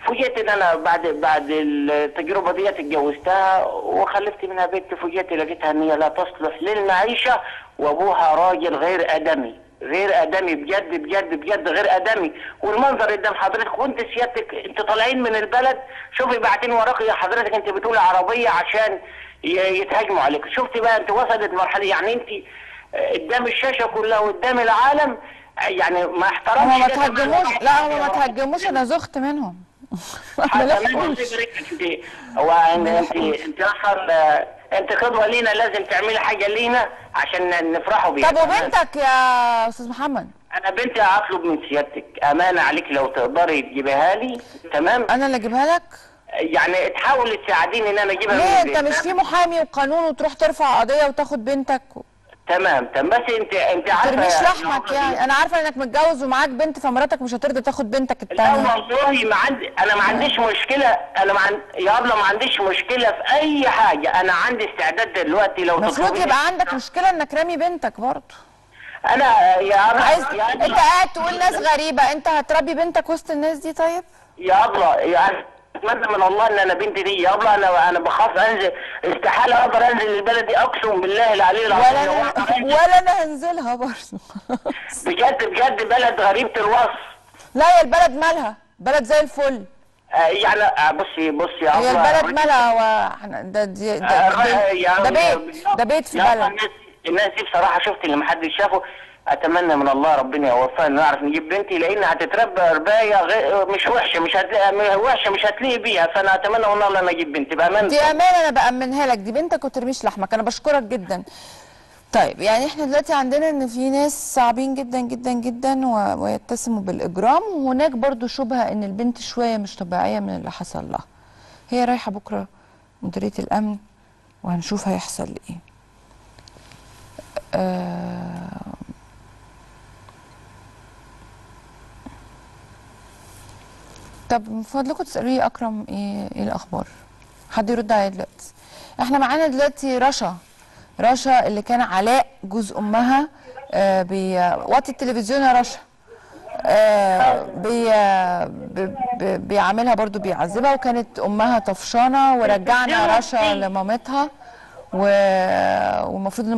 فوجئت إن أنا بعد بعد التجربة ديت اتجوزتها وخلفت منها بنت فوجئت لقيتها إن هي لا تصلح للمعيشة وأبوها راجل غير آدمي. غير آدمي بجد بجد بجد غير آدمي. والمنظر قدام حضرتك وانت سيادتك انت طالعين من البلد شوفي بعدين وراك يا حضرتك انت بتقولي عربية عشان يتهاجموا عليك. شفتي بقى انت وصلت مرحلة يعني انت آه، قدام الشاشة كلها وقدام العالم آه، يعني ما احترمش ما تهجموش لا هما ما (laughs) تهجموش أنا زخت منهم. (laughs) حتى. انت هو أنت انت انت أصلا انت قدوه لينا لازم تعملي حاجة لينا عشان نفرحوا بيها. طب وبنتك يا أستاذ محمد؟ أنا بنتي أطلب من سيادتك أمانة عليك لو تقدري تجيبها لي. تمام؟ أنا اللي أجيبها لك؟ يعني تحاولي تساعديني إن أنا أجيبها ليه. أنت مش في محامي وقانون وتروح ترفع قضية وتاخد بنتك تمام تمام. بس انت انت عارفة ترميش يا- لحمك يعني. أنا عارفة إنك متجوز ومعاك بنت فمراتك مش هترضى تاخد بنتك لا التانية. والله ما عندي أنا ما عنديش مشكلة. أنا ما عند... يا ابله ما عنديش مشكلة في أي حاجة. أنا عندي استعداد دلوقتي لو المفروض يبقى عندك مشكلة إنك رامي بنتك برضه. أنا يا ابله عايز أنت قاعد تقول ناس غريبة. أنت هتربي بنتك وسط الناس دي طيب؟ يا ابله يعني أتمنى من الله إن أنا بنتي دي يا ابله أنا أنا بخاف أنزل استحالة أقدر أنزل البلد دي أقسم بالله العلي العظيم ولا أنزل. ولا أنا هنزلها برضه. بجد بجد بلد غريبة الوصف. لا يا البلد مالها. بلد زي الفل. آه، يعني آه، بصي بصي يا هي البلد مالها و... ده دي- ده, آه، ده, ده بيت ده بيت في بلد. الناس دي بصراحة شفت اللي محدش شافه؟ أتمنى من الله ربنا يوفقنا نعرف نجيب بنتي لأن هتتربى رباية مش وحشة مش هتلاقي وحشة مش هتلاقي بيها. فأنا أتمنى من الله ان أجيب بنتي. بامان دي أمانة أنا بأمنها لك. دي بنتك وترميش لحمك. أنا بشكرك جدا. طيب يعني إحنا دلوقتي عندنا إن في ناس صعبين جدا جدا جدا ويتسموا بالإجرام. وهناك برضو شبهة إن البنت شوية مش طبيعية من اللي حصل لها. هي رايحة بكرة مديرية الأمن وهنشوف هيحصل إيه. آه طب من فضلكم تسالوا لي أكرم إيه إيه الأخبار؟ حد يرد عليا دلوقتي؟ إحنا معانا دلوقتي رشا. رشا اللي كان علاء جوز أمها آه التلفزيون يا رشا. آه بي بي بي بيعاملها برضو بيعذبها وكانت أمها طفشانة ورجعنا رشا لمامتها والمفروض إن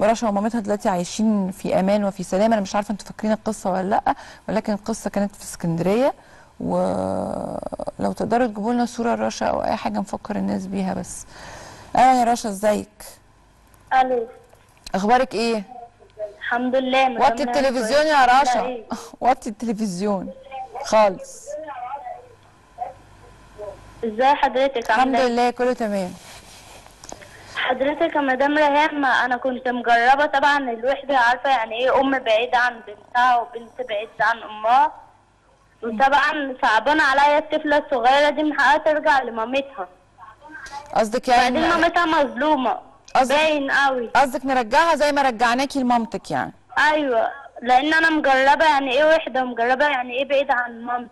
مام- رشا ومامتها دلوقتي عايشين في أمان وفي سلام. أنا مش عارفة أنتوا فاكرين القصة ولا لأ ولكن القصة كانت في اسكندرية. ولو تقدروا تجيبوا لنا صورة لرشا أو أي حاجة نفكر الناس بيها بس. أهلا يا رشا إزيك؟ ألو. أخبارك إيه؟ الحمد لله وطي التلفزيون. يا رشا؟ (laughs) وطي التلفزيون. خالص. إزاي حضرتك؟ الحمد عامله إيه؟ لله كله تمام. حضرتك يا مدام ريهام أنا كنت مجربة طبعا الوحدة عارفة يعني إيه أم بعيده عن بنتها وبنت بعيده عن أمها؟ وطبعا صعبان عليا الطفلة الصغيرة دي من حقها ترجع لمامتها. قصدك بعدين يعني مامتها مظلومة. قصدك باين قوي. قصدك نرجعها زي ما رجعناكي لمامتك يعني. أيوه لأن أنا مجربة يعني إيه وحدة ومجربة يعني إيه بعيده عن مامتي.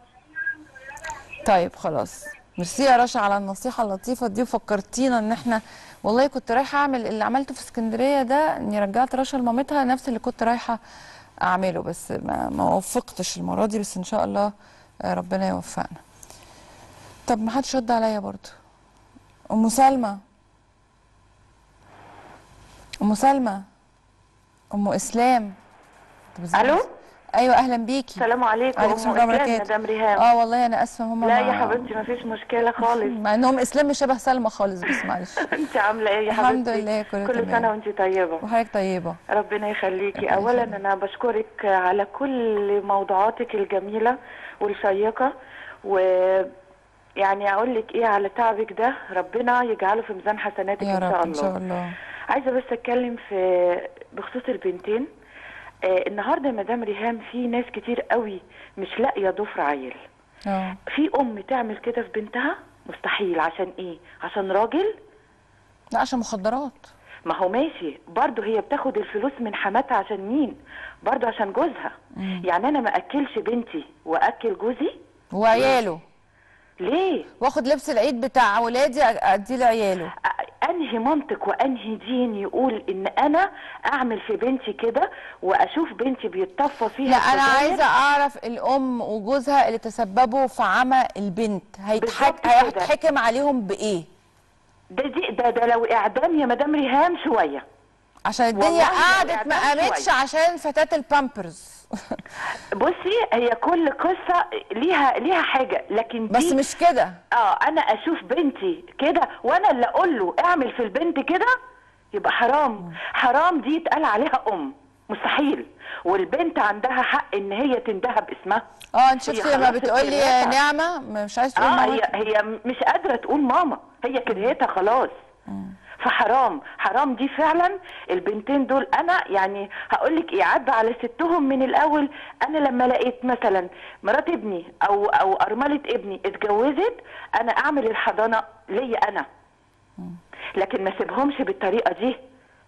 طيب خلاص. ميرسي يا رشا على النصيحة اللطيفة دي وفكرتينا إن إحنا والله كنت رايحة أعمل اللي عملته في اسكندرية ده إني رجعت رشا لمامتها نفس اللي كنت رايحة أعمله بس ما, ما وفقتش المرة دي بس إن شاء الله آه، ربنا يوفقنا. طب ما حدش رد عليا برضو أم سلمى. أم سلمى. أم إسلام؟ ألو؟ أيوه أهلا بيكي. السلام عليكم عليكم السلام ورحمة الله إسلام، وبركاته. مدام ريهام. آه والله أنا أسفة هم لا يا حبيبتي مفيش مشكلة خالص. مع إنهم إسلام مش شبه سلمى خالص بس معلش. (laughs) انت عاملة إيه يا الحمد حبيبتي؟ لله، كله كل. سنة وانت طيبة. وحضرتك طيبة. ربنا يخليكي. اولا يخليك. أنا بشكرك على كل موضوعاتك الجميلة والشيقة. و يعني أقول لك إيه على تعبك ده ربنا يجعله في ميزان حسناتك يا إن شاء رب الله إن شاء الله. عايزة بس أتكلم في بخصوص البنتين. النهارده يا مدام ريهام في ناس كتير قوي مش لاقيه ضفر عيل. آه. في أم تعمل كده في بنتها؟ مستحيل. عشان إيه؟ عشان راجل؟ لا عشان مخدرات. ما هو ماشي. برضه هي بتاخد الفلوس من حماتها عشان مين؟ برضه عشان جوزها. يعني أنا ما أكلش بنتي وأكل جوزي؟ وعياله. ليه؟ واخد لبس العيد بتاع ولادي اديه لعياله. انهي منطق وانهي دين يقول ان أنا اعمل في بنتي كده واشوف بنتي بيتطفى فيها لا أنا؟ عايزة اعرف الام وجوزها اللي تسببوا في عمى البنت هيتحك... هيتحكم عليهم بإيه؟ ده دي ده ده لو اعدام يا مدام ريهام شوية. عشان الدنيا قعدت ما قامتش. عشان فتاة البامبرز. بصي هي كل قصة ليها ليها حاجة لكن دي بس مش كده. آه أنا أشوف بنتي كده وأنا اللي أقول له اعمل في البنت كده يبقى حرام. حرام دي يتقال عليها أم. مستحيل. والبنت عندها حق إن هي تندهى باسمها. آه أنت شفتي لما بتقولي كرهتها. نعمة؟ مش عايز تقول آه ماما. هي هي مش قادرة تقول ماما. هي كرهتها خلاص. فحرام حرام دي فعلا. البنتين دول أنا يعني هقول لك إيه عدى على ستهم من الأول. أنا لما لقيت مثلا مرات ابني أو أو أرملة ابني اتجوزت أنا أعمل الحضانة ليا أنا. لكن ما سيبهمش بالطريقة دي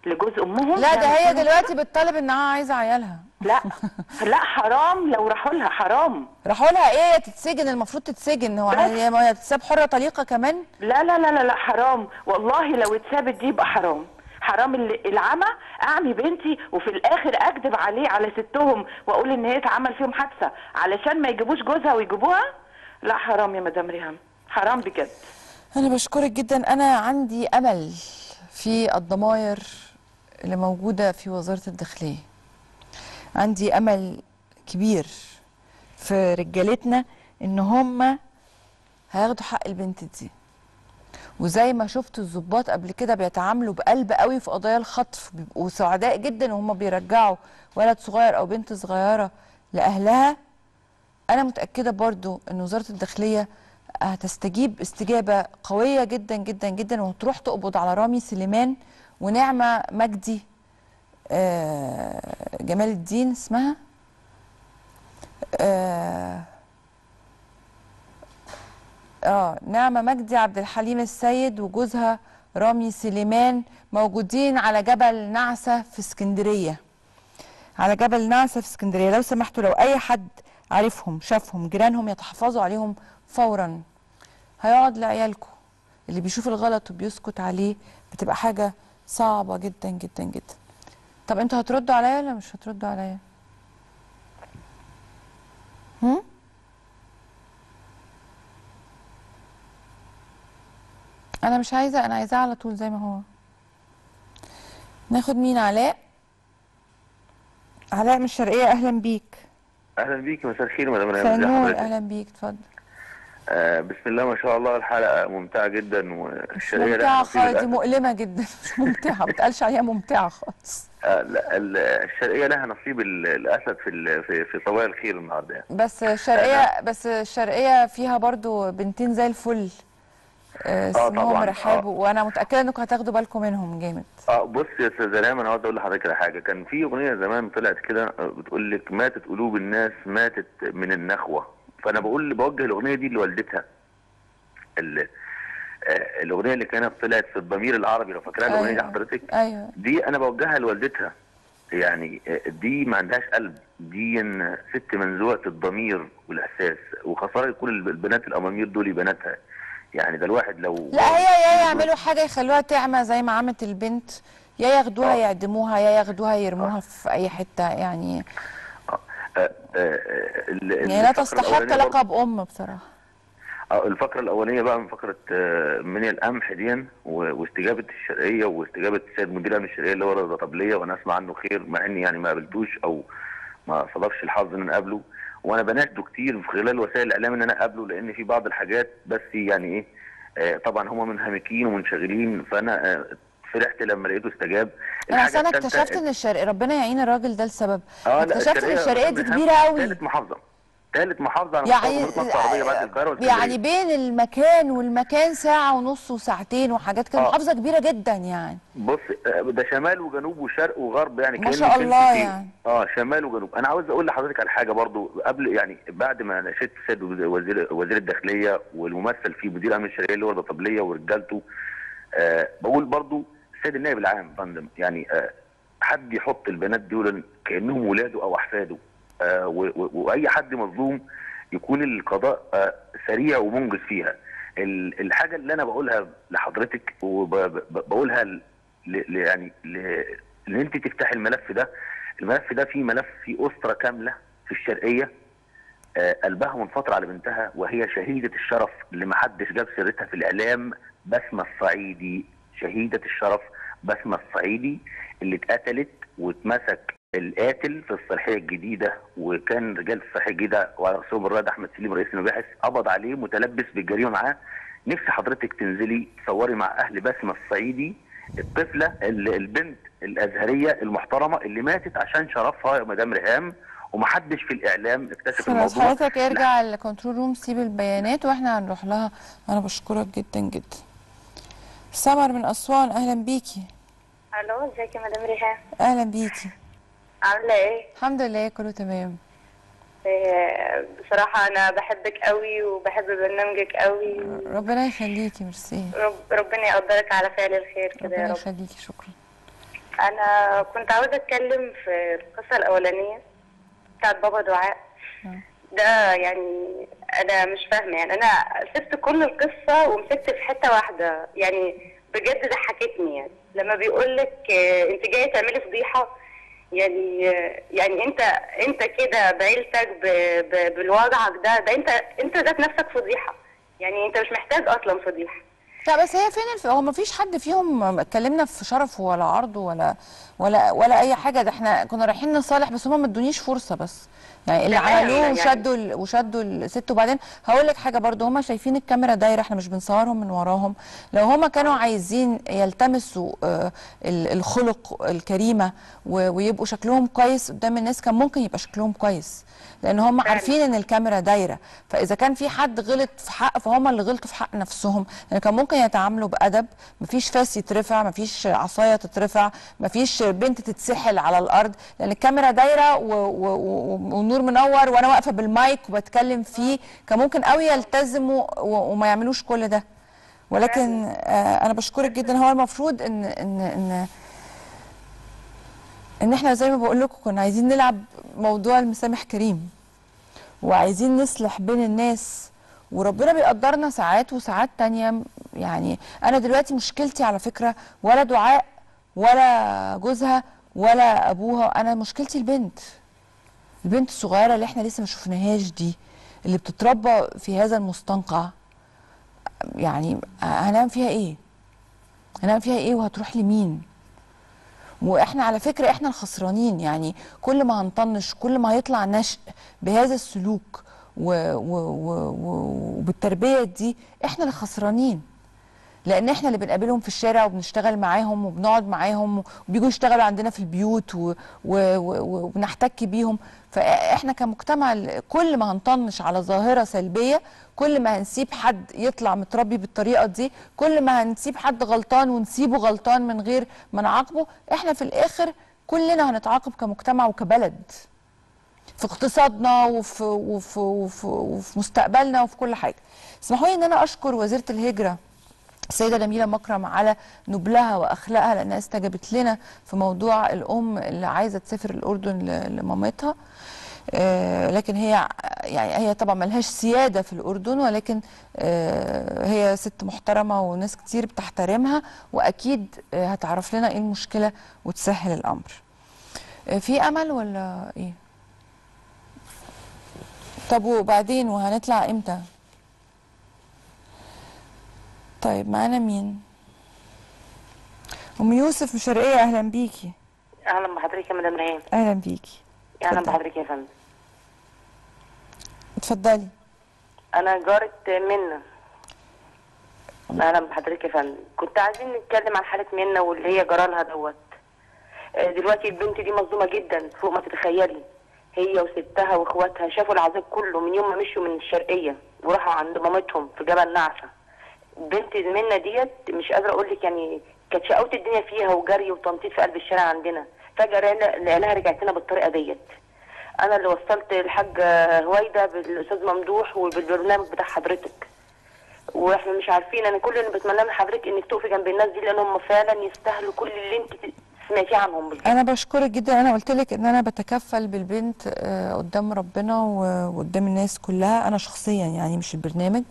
لجوز أمهم. لا ده يعني هي دلوقتي بتطالب إنها عايزة عيالها. لا. (laughs) لا حرام. لو راحوا لها حرام. راحوا لها إيه؟ تتسجن المفروض تتسجن. هو هي تتساب حرة طليقة كمان؟ لا لا لا لا لا حرام. والله لو اتثابت دي يبقى حرام. حرام ال- العمى. أعمي بنتي وفي الآخر أكذب عليه على ستهم وأقول إن هي اتعمل فيهم حادثة علشان ما يجيبوش جوزها ويجيبوها؟ لا حرام يا مدام ريهام. حرام بجد. أنا بشكرك جدا. أنا عندي أمل في الضماير اللي موجودة في وزارة الداخلية. عندي أمل كبير في رجالتنا إن هم هياخدوا حق البنت دي. وزي ما شفت الضباط قبل كده بيتعاملوا بقلب قوي في قضايا الخطف بيبقوا سعداء جدا وهم بيرجعوا ولد صغير أو بنت صغيرة لأهلها. أنا متأكدة برضو إن وزارة الداخلية هتستجيب استجابة قوية جدا جدا جدا وتروح تقبض على رامي سليمان ونعمة مجدي جمال الدين اسمها. آه آه نعمة مجدي عبد الحليم السيد وجوزها رامي سليمان موجودين على جبل نعسة في اسكندرية. على جبل نعسة في اسكندرية. لو سمحتوا لو أي حد عارفهم شافهم جيرانهم يتحفظوا عليهم فورا. هيقعد لعيالكم. اللي بيشوف الغلط وبيسكت عليه بتبقى حاجة صعبة جدا جدا جدا. طب أنتوا هتردوا عليا ولا مش هتردوا عليا؟ هم؟ أنا مش عايزة أنا عايزاه على طول زي ما هو. ناخد مين؟ علاء. علاء من الشرقية أهلا بيك. أهلا بيك مساء الخير مدام ريان حضرتك؟ أهلا بيك اتفضل. آه بسم الله ما شاء الله الحلقة ممتعة جدا ممتعة نصيب خالص دي. مؤلمة جدا مش ممتعة ما بتقالش عليها ممتعة خالص آه لا ال- الشرقية لها نصيب ال- الاسد في في في صبايا الخير النهارده يعني. بس الشرقية بس الشرقية فيها برضو بنتين زي الفل آه، اسمهم طبعاً، رحاب آه. وأنا متأكدة إنكم هتاخدوا بالكم منهم جامد آه بص يا أستاذ ريان أنا عاوز أقول لحضرتك على حاجة كان في أغنية زمان طلعت كده آه، بتقول لك ماتت قلوب الناس ماتت من النخوة فانا بقول بوجه الاغنيه دي لوالدتها. ال- آه، الاغنيه اللي كانت طلعت في الضمير العربي لو فاكراها الأغنية دي أيوة. حضرتك؟ أيوه. دي أنا بوجهها لوالدتها. يعني آه، دي ما عندهاش قلب. دي ست منزوعة الضمير والإحساس وخساره كل البنات الأمامير دول بناتها. يعني ده الواحد لو لا هي يا يعملوا حاجة يخلوها تعمى زي ما عملت البنت. يا ياخدوها آه. يعدموها يا ياخدوها يرموها في أي حتة يعني يعني لا تستحق لقب أم بصراحة. آه، الفقرة الأولانية بقى من فقرة آه، مني القمح دي و- واستجابة الشرقية واستجابة السيد مدير أمن الشرقية اللي هو رضا طبلية وأنا أسمع عنه خير مع إني يعني ما قابلتوش أو ما صادفش الحظ إن أنا أقابله. وأنا بناشده كتير في خلال وسائل الإعلام إن أنا أقابله لأن في بعض الحاجات بس يعني آه، طبعا هم منهمكين ومنشغلين فأنا آه، فرحت لما لقيته استجاب. أصل أنا اكتشفت إن الشرق ربنا يعين الراجل ده لسبب. آه، اكتشفت إن الشرقية دي أهم قوي ثالث محافظة. ثالث محافظة على يعني العربيه بعد القاهرة يعني بين المكان والمكان ساعة ونص وساعتين وحاجات كده. آه. محافظة كبيرة جدا يعني. بص آه، ده شمال وجنوب وشرق وغرب يعني ما شاء الله. يعني. آه شمال وجنوب. أنا عاوز أقول لحضرتك على حاجة برضو. قبل يعني بعد ما نشدت السيد وزير وزير الداخلية والممثل فيه مدير أمن الشرعيه اللي هو الطبليه ورجالته آه بقول برضو السيد النائب العام فندم يعني آه حد يحط البنات دول كأنهم ولاده أو أحفاده آه وأي حد مظلوم يكون القضاء آه سريع ومنجز فيها. ال- الحاجة اللي أنا بقولها لحضرتك وبقولها يعني إن أنت تفتحي الملف ده الملف ده فيه ملف فيه أسرة كاملة في الشرقية قلبها منفطر على بنتها وهي شهيدة الشرف اللي ما حدش جاب سيرتها في الإعلام بسمه الصعيدي شهيدة الشرف. بسمة الصعيدي اللي اتقتلت واتمسك القاتل في الصالحيه الجديدة وكان رجال الصالحيه الجديدة وعلى رأسهم الرائد أحمد سليم رئيس المباحث قبض عليه متلبس بالجريمة معاه. نفسي حضرتك تنزلي تصوري مع أهل بسمة الصعيدي الطفلة ال- البنت الأزهرية المحترمة اللي ماتت عشان شرفها يا مدام ريهام ومحدش في الإعلام اكتشف الموضوع. حضرتك ارجع ال control room سيب البيانات وإحنا هنروح لها. أنا بشكرك جدا جدا. سمر من أسوان أهلا بيكي. ألو إزيك يا مدام ريهام أهلا بيكي. عاملة إيه؟ الحمد لله كله تمام. إيه، بصراحة أنا بحبك قوي وبحب برنامجك قوي. ربنا يخليكي ميرسي. رب ربنا يقدرك على فعل الخير كده يا ربنا رب. يخليكي شكرا. أنا كنت عاوزة أتكلم في القصة الأولانية بتاعت بابا دعاء. ده يعني أنا مش فاهمة يعني أنا سبت كل القصة ومسكت في حتة واحدة يعني بجد ضحكتني يعني. لما بيقول لك أنت جاية تعملي فضيحة يعني آه، يعني أنت أنت كده بعيلتك ب- ب- بالوضعك ده ده أنت أنت ذات نفسك فضيحة. يعني أنت مش محتاج أصلا فضيحة. لا بس هي فين الف... هو ما فيش حد فيهم اتكلمنا في شرفه ولا عرضه ولا ولا ولا أي حاجة. ده إحنا كنا رايحين نصالح بس هم ما ادونيش فرصة بس. يعني اللي عملوه يعني- وشدوا ال... وشدوا الست. وبعدين هقول لك حاجة برضو هم شايفين الكاميرا دايرة إحنا مش بنصورهم من وراهم. لو هم كانوا عايزين يلتمسوا آه، ال- الخلق الكريمة و... ويبقوا شكلهم كويس قدام الناس كان ممكن يبقى شكلهم كويس. لأن هم عارفين إن الكاميرا دايرة. فإذا كان في حد غلط في حق فهم اللي غلطوا في حق نفسهم. لأن كان ممكن يتعاملوا بأدب. مفيش فاس يترفع مفيش عصاية تترفع مفيش بنت تتسحل على الأرض. لأن الكاميرا دايرة و- و- و- والنور منور وأنا واقفة بالمايك وبتكلم فيه. كان ممكن قوي يلتزموا و- وما يعملوش كل ده. ولكن آه أنا بشكرك جدا. هو المفروض إن إن إن ان إحنا زي ما بقول لكم كنا عايزين نلعب موضوع المسامح كريم وعايزين نصلح بين الناس وربنا بيقدرنا ساعات وساعات تانية. يعني أنا دلوقتي مشكلتي على فكرة ولا دعاء ولا جوزها ولا ابوها أنا مشكلتي البنت. البنت الصغيرة اللي إحنا لسه ما شفناهاش دي اللي بتتربى في هذا المستنقع يعني هنعمل فيها إيه؟ هنعمل فيها إيه وهتروح لمين؟ وإحنا على فكرة إحنا الخسرانين يعني كل ما هنطنش كل ما هيطلع نشء بهذا السلوك و و و وبالتربية دي إحنا اللي خسرانين. لأن إحنا اللي بنقابلهم في الشارع وبنشتغل معاهم وبنقعد معاهم وبيجوا يشتغلوا عندنا في البيوت و- و- و- وبنحتك بيهم. فاحنا كمجتمع كل ما هنطنش على ظاهرة سلبية كل ما هنسيب حد يطلع متربي بالطريقة دي كل ما هنسيب حد غلطان ونسيبه غلطان من غير ما نعاقبه إحنا في الآخر كلنا هنتعاقب كمجتمع وكبلد. في اقتصادنا وفي, وفي, وفي, وفي مستقبلنا وفي كل حاجة. اسمحوا لي إن أنا أشكر وزيرة الهجرة السيدة جميلة مكرم على نبلها وأخلاقها لأنها استجابت لنا في موضوع الأم اللي عايزة تسافر الأردن لمامتها آه، لكن هي يعني هي طبعا ملهاش سيادة في الأردن ولكن آه، هي ست محترمة وناس كتير بتحترمها وأكيد آه، هتعرف لنا إيه المشكلة وتسهل الأمر آه، في أمل ولا إيه؟ طب وبعدين وهنطلع إمتى؟ طيب معانا مين؟ أم يوسف من شرقية أهلا بيكي. أهلا بحضرتك يا مدام ريان أهلا بيكي. أهلا. بحضرتك يا فندم. اتفضلي. أنا جارة منى أهلا بحضرتك يا فندم. كنت عايزين نتكلم عن حالة منى واللي هي جرالها دوت. آه، دلوقتي البنت دي مظلومة جدا فوق ما تتخيلي. هي وستها وإخواتها شافوا العذاب كله من يوم ما مشوا من الشرقية وراحوا عند مامتهم في جبل نعسه بنت زميلنا ديت مش قادرة أقول لك يعني كانت شقاوة الدنيا فيها وجري وتنطيط في قلب الشارع عندنا. فجأة لقينا- لقيناها رجعت لنا بالطريقة ديت. أنا اللي وصلت الحاج هويدة بالأستاذ ممدوح وبالبرنامج بتاع حضرتك. وإحنا مش عارفين أنا كل اللي بتمناه من حضرتك إنك تقفي جنب الناس دي لأن هم فعلا يستاهلوا كل اللي أنت سمعتيه عنهم. أنا بشكرك جدا. أنا قلت لك إن أنا بتكفل بالبنت آه، قدام ربنا وقدام الناس كلها. أنا شخصيا يعني مش البرنامج.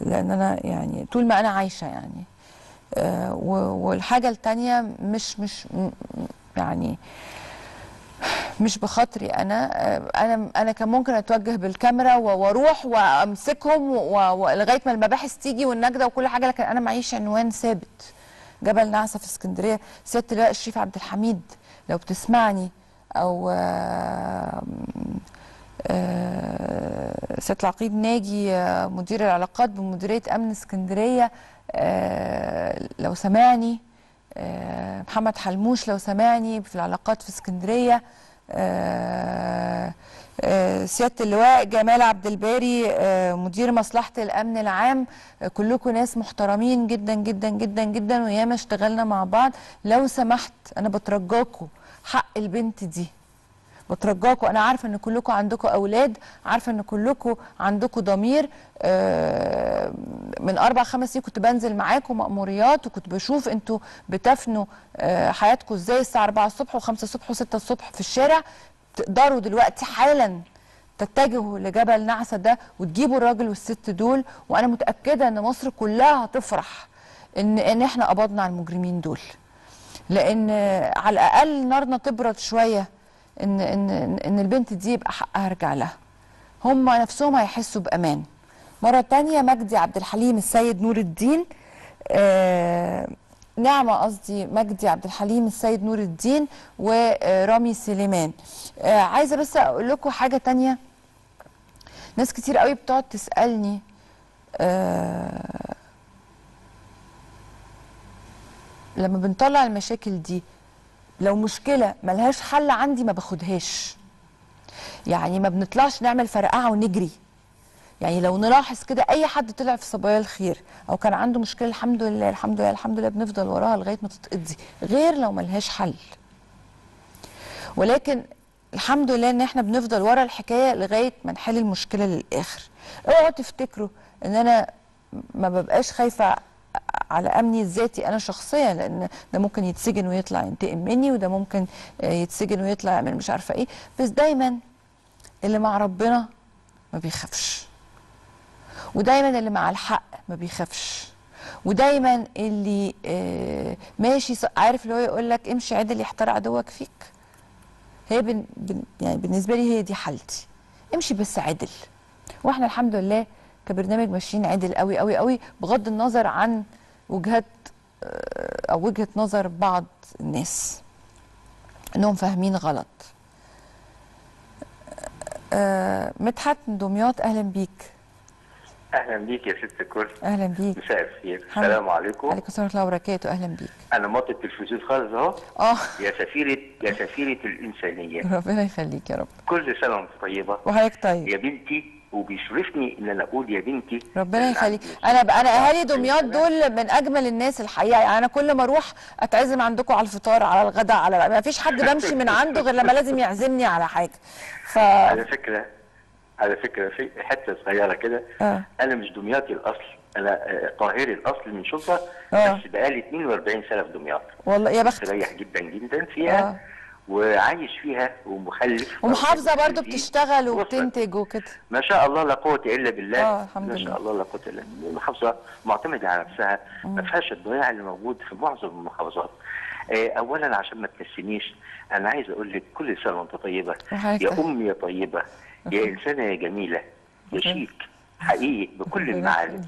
لأن أنا يعني طول ما أنا عايشة يعني. آه، والحاجة التانية مش مش يعني مش بخاطري أنا. آه، أنا أنا كان ممكن أتوجه بالكاميرا وأروح وأمسكهم ولغايه ما المباحث تيجي والنجدة وكل حاجة لكن أنا معيش عنوان ثابت. جبل نعسة في اسكندرية. سياده اللواء الشريف عبد الحميد لو بتسمعني أو آه، آه، سياده العقيد ناجي آه، مدير العلاقات بمديرية أمن اسكندرية آه، لو سمعني آه، محمد حلموش لو سمعني في العلاقات في اسكندرية آه، آه، سيادة اللواء جمال عبد الباري آه، مدير مصلحة الأمن العام. آه، كلكم ناس محترمين جدا جدا جدا جدا وياما اشتغلنا مع بعض. لو سمحت أنا بترجاكم حق البنت دي. بترجاكم أنا عارفة إن كلكم عندكم أولاد عارفة إن كلكم عندكم ضمير آه، من أربع خمس سنين كنت بنزل معاكم مأموريات وكنت بشوف أنتوا بتفنوا آه، حياتكم إزاي الساعة 4 الصبح و5 الصبح و6 الصبح في الشارع. تقدروا دلوقتي حالا تتجهوا لجبل نعسة ده وتجيبوا الراجل والست دول. وأنا متأكدة إن مصر كلها هتفرح إن إن إحنا قبضنا على المجرمين دول. لأن على الأقل نارنا تبرد شوية. ان ان إن البنت دي يبقى حقها يرجع لها. هم نفسهم هيحسوا بأمان. مرة تانية مجدي عبد الحليم السيد نور الدين آه نعمة قصدي مجدي عبد الحليم السيد نور الدين ورامي سليمان. آه عايزة بس أقول لكم حاجة تانية. ناس كتير قوي بتقعد تسألني آه لما بنطلع المشاكل دي لو مشكلة ملهاش حل عندي ما باخدهاش. يعني ما بنطلعش نعمل فرقعة ونجري. يعني لو نلاحظ كده أي حد طلع في صبايا الخير أو كان عنده مشكلة الحمد لله الحمد لله الحمد لله بنفضل وراها لغاية ما تتقضي غير لو ملهاش حل. ولكن الحمد لله إن إحنا بنفضل ورا الحكاية لغاية ما نحل المشكلة للآخر. اوعوا تفتكروا إن أنا ما ببقاش خايفة على أمني الذاتي أنا شخصيا لأن ده ممكن يتسجن ويطلع ينتقم مني وده ممكن آه، يتسجن ويطلع يعمل مش عارفة إيه. بس دايما اللي مع ربنا ما بيخافش. ودايما اللي مع الحق ما بيخافش. ودايما اللي آه، ماشي عارف اللي هو يقول لك امشي عدل يحتار عدوك فيك. هي بن يعني بالنسبة لي هي دي حالتي. امشي بس عدل. وإحنا الحمد لله كبرنامج ماشيين عدل قوي قوي قوي بغض النظر عن وجهات آه، أو وجهة نظر بعض الناس. إنهم فاهمين غلط. آه، مدحت من دمياط أهلا بيك. أهلا بيك يا ست الكل. أهلا بيك. مساء الخير. السلام عليكم. عليكم السلام ورحمة الله وبركاته. أهلا بيك. أنا موطي التلفزيون خالص أهو. آه. يا سفيرة يا سفيرة الإنسانية. ربنا يخليك يا رب. كل سنة وأنت طيبة. وحضرتك طيب. يا بنتي وبيشرفني إن أنا أقول يا بنتي ربنا يخليك. أنا أنا اهالي دمياط دول من أجمل الناس الحقيقة. يعني أنا كل ما أروح أتعزم عندكم على الفطار على الغداء على ما فيش حد بمشي من عنده غير لما لازم يعزمني على حاجة. ف على فكرة على فكرة في حتة صغيرة كده. آه. أنا مش دمياطي الأصل أنا آه، قاهري الأصل من شبرا آه. بس بقالي 42 سنة في دمياط. والله يا مستريح جدا جدا فيها. آه. وعايش فيها ومخلف ومحافظة برضو بتشتغل وبتنتج وكده. ما شاء الله لا قوة إلا بالله. آه، الحمد ما لله. شاء الله لا قوة إلا بالله. المحافظة معتمدة على نفسها. ما فيهاش الضياع اللي موجود في معظم المحافظات. آه، أولا عشان ما تنسينيش أنا عايز أقول لك كل وأنت طيبة. وحضرتك. يا. أمي يا طيبة. يا إنسانة يا جميلة. يا شيك. حقيقي بكل المعاني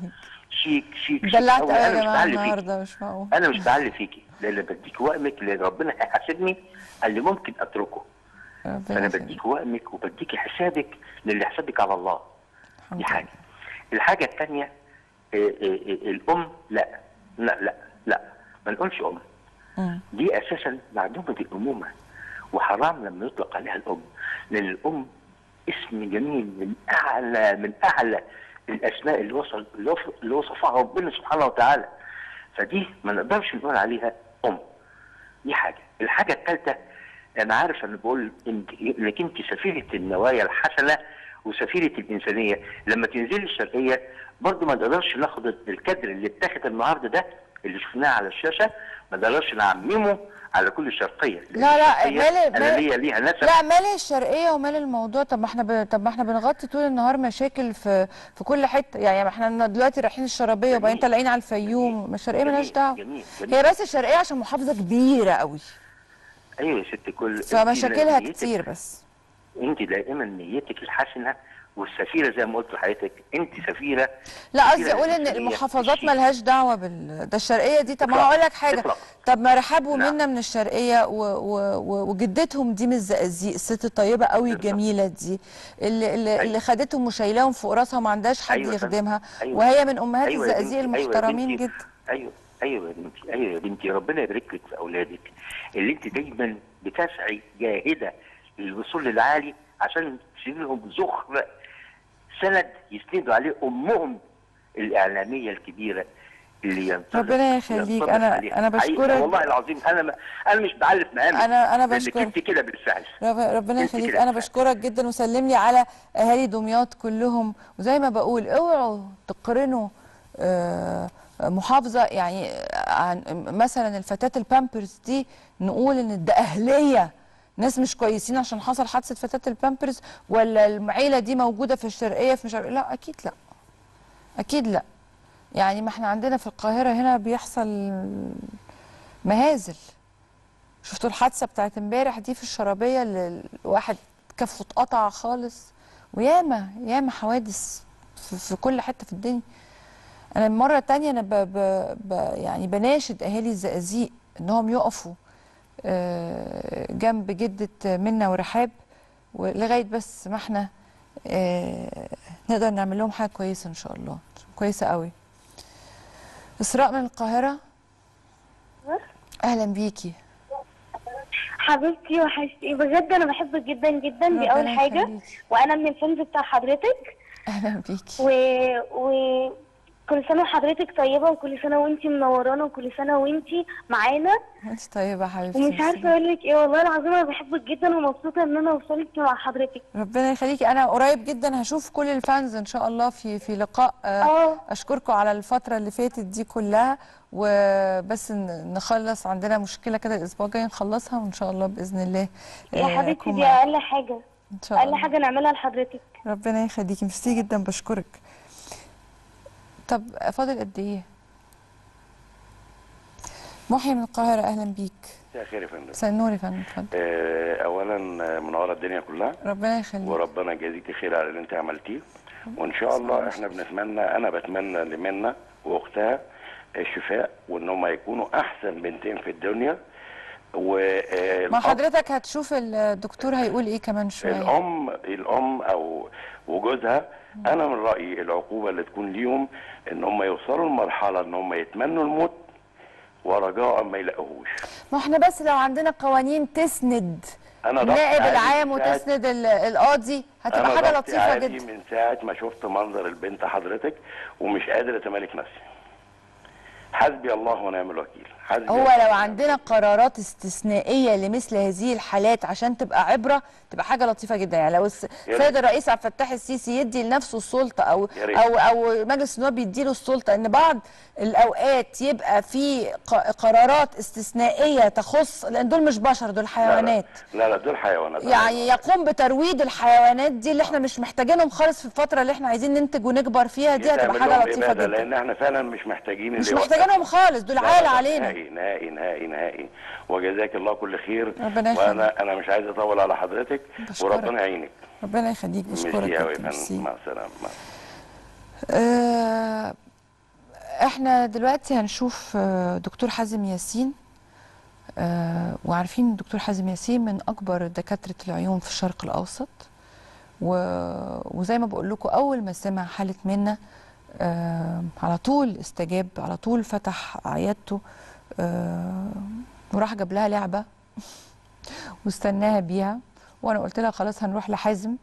شيك شيك شيك. دلعت أنا مش بعلي فيك النهارده مش معقول. أنا مش بعلي فيكي. لأن بديك وقمك لأن ربنا هيحاسبني اللي ممكن ربنا فانا. بديك وقمك وبديك حسابك للي حسابك على الله. دي حاجة. الحاجة الثانية الأم لا لا لا لا ما نقولش أم. دي أساسا معدومة الأمومة وحرام لما يطلق عليها الأم لأن الأم اسم جميل من أعلى من أعلى الأسماء اللي وصل اللي وصف- اللي وصفها ربنا سبحانه وتعالى. فدي ما نقدرش نقول عليها دي حاجة. الحاجة الثالثه أنا عارف أنا بقول انك أنت سفيره النوايا الحسنة وسفيره الإنسانية. لما تنزلي الشرقية برضه ما نقدرش ناخد الكادر اللي اتاخد النهارده ده اللي شفناه على الشاشة ما نقدرش نعممه على كل الشرقية. لا لا مال مال ليها نسب. لا مال الشرقية ومال الموضوع. طب ما إحنا ب... طب ما إحنا بنغطي طول النهار مشاكل في في كل حتة. يعني ما إحنا دلوقتي رايحين الشرابية وبعدين طالعين على الفيوم. ما الشرقيه مالهاش دعوة. هي بس الشرقية عشان محافظة كبيرة قوي. أيوه يا ست كل فمشاكلها كتير بس. انت دائما نيتك الحسنة والسفيرة زي ما قلت لحضرتك انت سفيرة. لا قصدي أقول إن المحافظات مالهاش دعوة بال ده الشرقية دي. طب ما. هقول لك حاجة. إطلاق. طب ما رحاب ومنى من الشرقية و... و... و... وجدتهم دي من الزقازيق الست الطيبة قوي الجميلة دي. اللي اللي, اللي خدتهم وشايلاهم فوق راسها وما عندهاش حد أيوة. يخدمها. أيوة. وهي من أمهات أيوة الزقازيق أيوة المحترمين بنتي. جدا. أيوه. أيوه يا بنتي. أيوه يا بنتي. ربنا يبارك لك في أولادك. اللي انت دايما بتسعي جاهدة للوصول للعالي عشان تسيب لهم زخر سند يسندوا عليه أمهم الإعلامية الكبيرة اللي ينطبق ربنا يخليك. أنا- عليها. حقيقة بشكرك. والله العظيم أنا ما أنا مش بعلف أنا- أنا لأنك بشكرك. انت كده بالفعل رب- ربنا يخليك أنا. بشكرك جدا وسلم لي على أهالي دمياط كلهم وزي ما بقول اوعوا تقارنوا آه، محافظة يعني عن مثلا الفتاة البامبرز دي نقول إن ده أهلية ناس مش كويسين عشان حصل حادثة فتاة البامبرز ولا العيلة دي موجودة في الشرقية في مش عارف- لا أكيد لا. أكيد لا. يعني ما إحنا عندنا في القاهرة هنا بيحصل مهازل. شفتوا الحادثة بتاعت امبارح دي في الشرابية اللي الواحد كفه اتقطع خالص؟ وياما ياما حوادث في, كل حتة في الدنيا. أنا المره التانية أنا ب ب ب يعني بناشد أهالي الزقازيق انهم يقفوا. جنب جدة منا ورحاب ولغاية بس ما إحنا آه، نقدر نعمل لهم حاجة كويسة إن شاء الله. كويسة قوي. إسراء من القاهرة. أهلا بيكي. حبيبتي وحشتي. بجد أنا بحبك جدا جدا. دي أول حاجة. وأنا من الفانز بتاع حضرتك. أهلا بيكي. و... و... كل سنة وحضرتك طيبة وكل سنة وانتي منورانا وكل سنة وانتي معانا. انت طيبة يا حبيبتي. ومش عارفة أقول لك إيه والله العظيم أنا بحبك جدا ومبسوطة إن أنا وصلت مع حضرتك. ربنا يخليكي. أنا قريب جدا هشوف كل الفانز إن شاء الله في في لقاء. آه، آه. أشكركم على الفترة اللي فاتت دي كلها. وبس نخلص عندنا مشكلة كده الأسبوع الجاي نخلصها وإن شاء الله بإذن الله يا آه، حبيبتي أكون دي. أقل حاجة إن شاء أقل الله. حاجة نعملها لحضرتك. ربنا يخليكي. ميرسي جدا بشكرك. طب فاضل قد إيه؟ محيي من القاهرة أهلا بيك. مساء الخير يا فندم. مساء النور يا فندم اتفضل. آه، اولا آه، منورة الدنيا كلها. ربنا يخليك. وربنا يجازيكي خير على اللي انت عملتيه. وإن شاء الله إحنا بنتمنى أنا بتمنى لمنى وأختها الشفاء وإن هم يكونوا أحسن بنتين في الدنيا. و آه، ما حضرتك هتشوف الدكتور هيقول إيه كمان شوية. الأم الأم أو وجوزها أنا من رأيي العقوبة اللي تكون ليهم إن هم يوصلوا لمرحلة إن هم يتمنوا الموت ورجاء ما يلاقوهوش. ما إحنا بس لو عندنا قوانين تسند أنا ضغطي النائب العام وتسند ال- القاضي هتبقى أنا حاجة لطيفة جدا. من ساعة ما شفت منظر البنت حضرتك ومش قادر أتمالك نفسي. حسبي الله ونعم الوكيل. هو لو عندنا قرارات استثنائية لمثل هذه الحالات عشان تبقى عبرة تبقى حاجة لطيفة جدا. يعني لو السيد الرئيس عبد الفتاح السيسي يدي لنفسه السلطة أو. أو أو مجلس النواب يديله السلطة إن بعض الأوقات يبقى في قرارات استثنائية تخص لأن دول مش بشر دول حيوانات. لا لا دول حيوانات. يعني يقوم بترويض الحيوانات دي اللي إحنا مش محتاجينهم خالص في الفترة اللي إحنا عايزين ننتج ونكبر فيها دي هتبقى حاجة لطيفة جدا. لأن إحنا فعلا مش محتاجين مش محتاجينهم خالص دول لا، لا، عال لا، علينا. نهائي نهائي نهائي نهائي. وجزاك الله كل خير. ربنا يخليك. وأنا أنا مش عايز أطول على حضرتك بشكرك. وربنا يعينك. ربنا يخليك بشكرك يا. فندم مع السلامة. مع آه، إحنا دلوقتي هنشوف آه، دكتور حازم ياسين. آه، وعارفين الدكتور حازم ياسين من أكبر دكاترة العيون في الشرق الأوسط. و... وزي ما بقول لكم أول ما سمع حالة منا آه، على طول استجاب على طول فتح عيادته. وراح جاب لها لعبة واستناها بيها. وأنا قلت لها خلاص هنروح لحازم.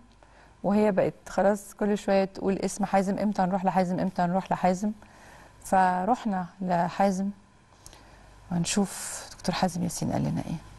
وهي بقت خلاص كل شوية تقول اسم حازم إمتى هنروح لحازم؟ إمتى هنروح لحازم؟ فرحنا لحازم. وهنشوف دكتور حازم ياسين قال لنا إيه.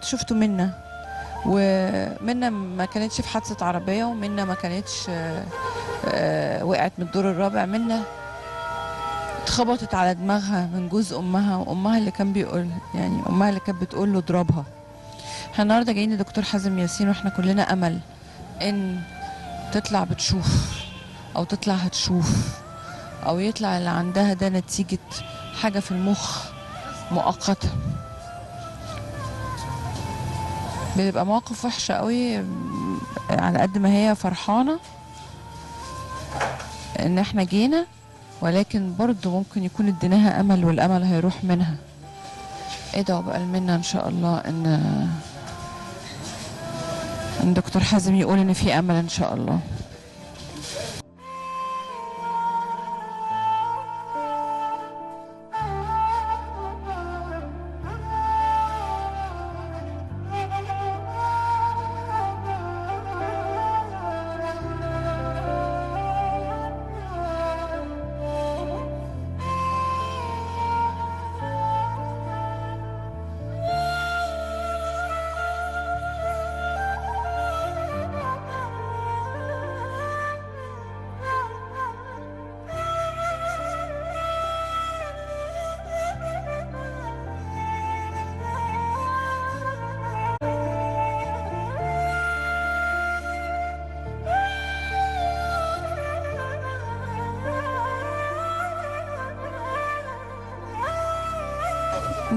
أنتوا شفتوا منا ومنا ما كانتش في حادثة عربية ومنا ما كانتش آه آه وقعت من الدور الرابع. منا اتخبطت على دماغها من جوز أمها وأمها اللي كان بيقول يعني أمها اللي كانت بتقول له اضربها. إحنا النهارده جايين لدكتور حازم ياسين وإحنا كلنا أمل إن تطلع بتشوف أو تطلع هتشوف أو يطلع اللي عندها ده نتيجة حاجة في المخ مؤقتة. بتبقى مواقف وحشة قوي على قد ما هي فرحانة إن إحنا جينا ولكن برضه ممكن يكون اديناها أمل والأمل هيروح منها. ادعوا بقى منا إن شاء الله إن إن دكتور حازم يقول إن في أمل إن شاء الله.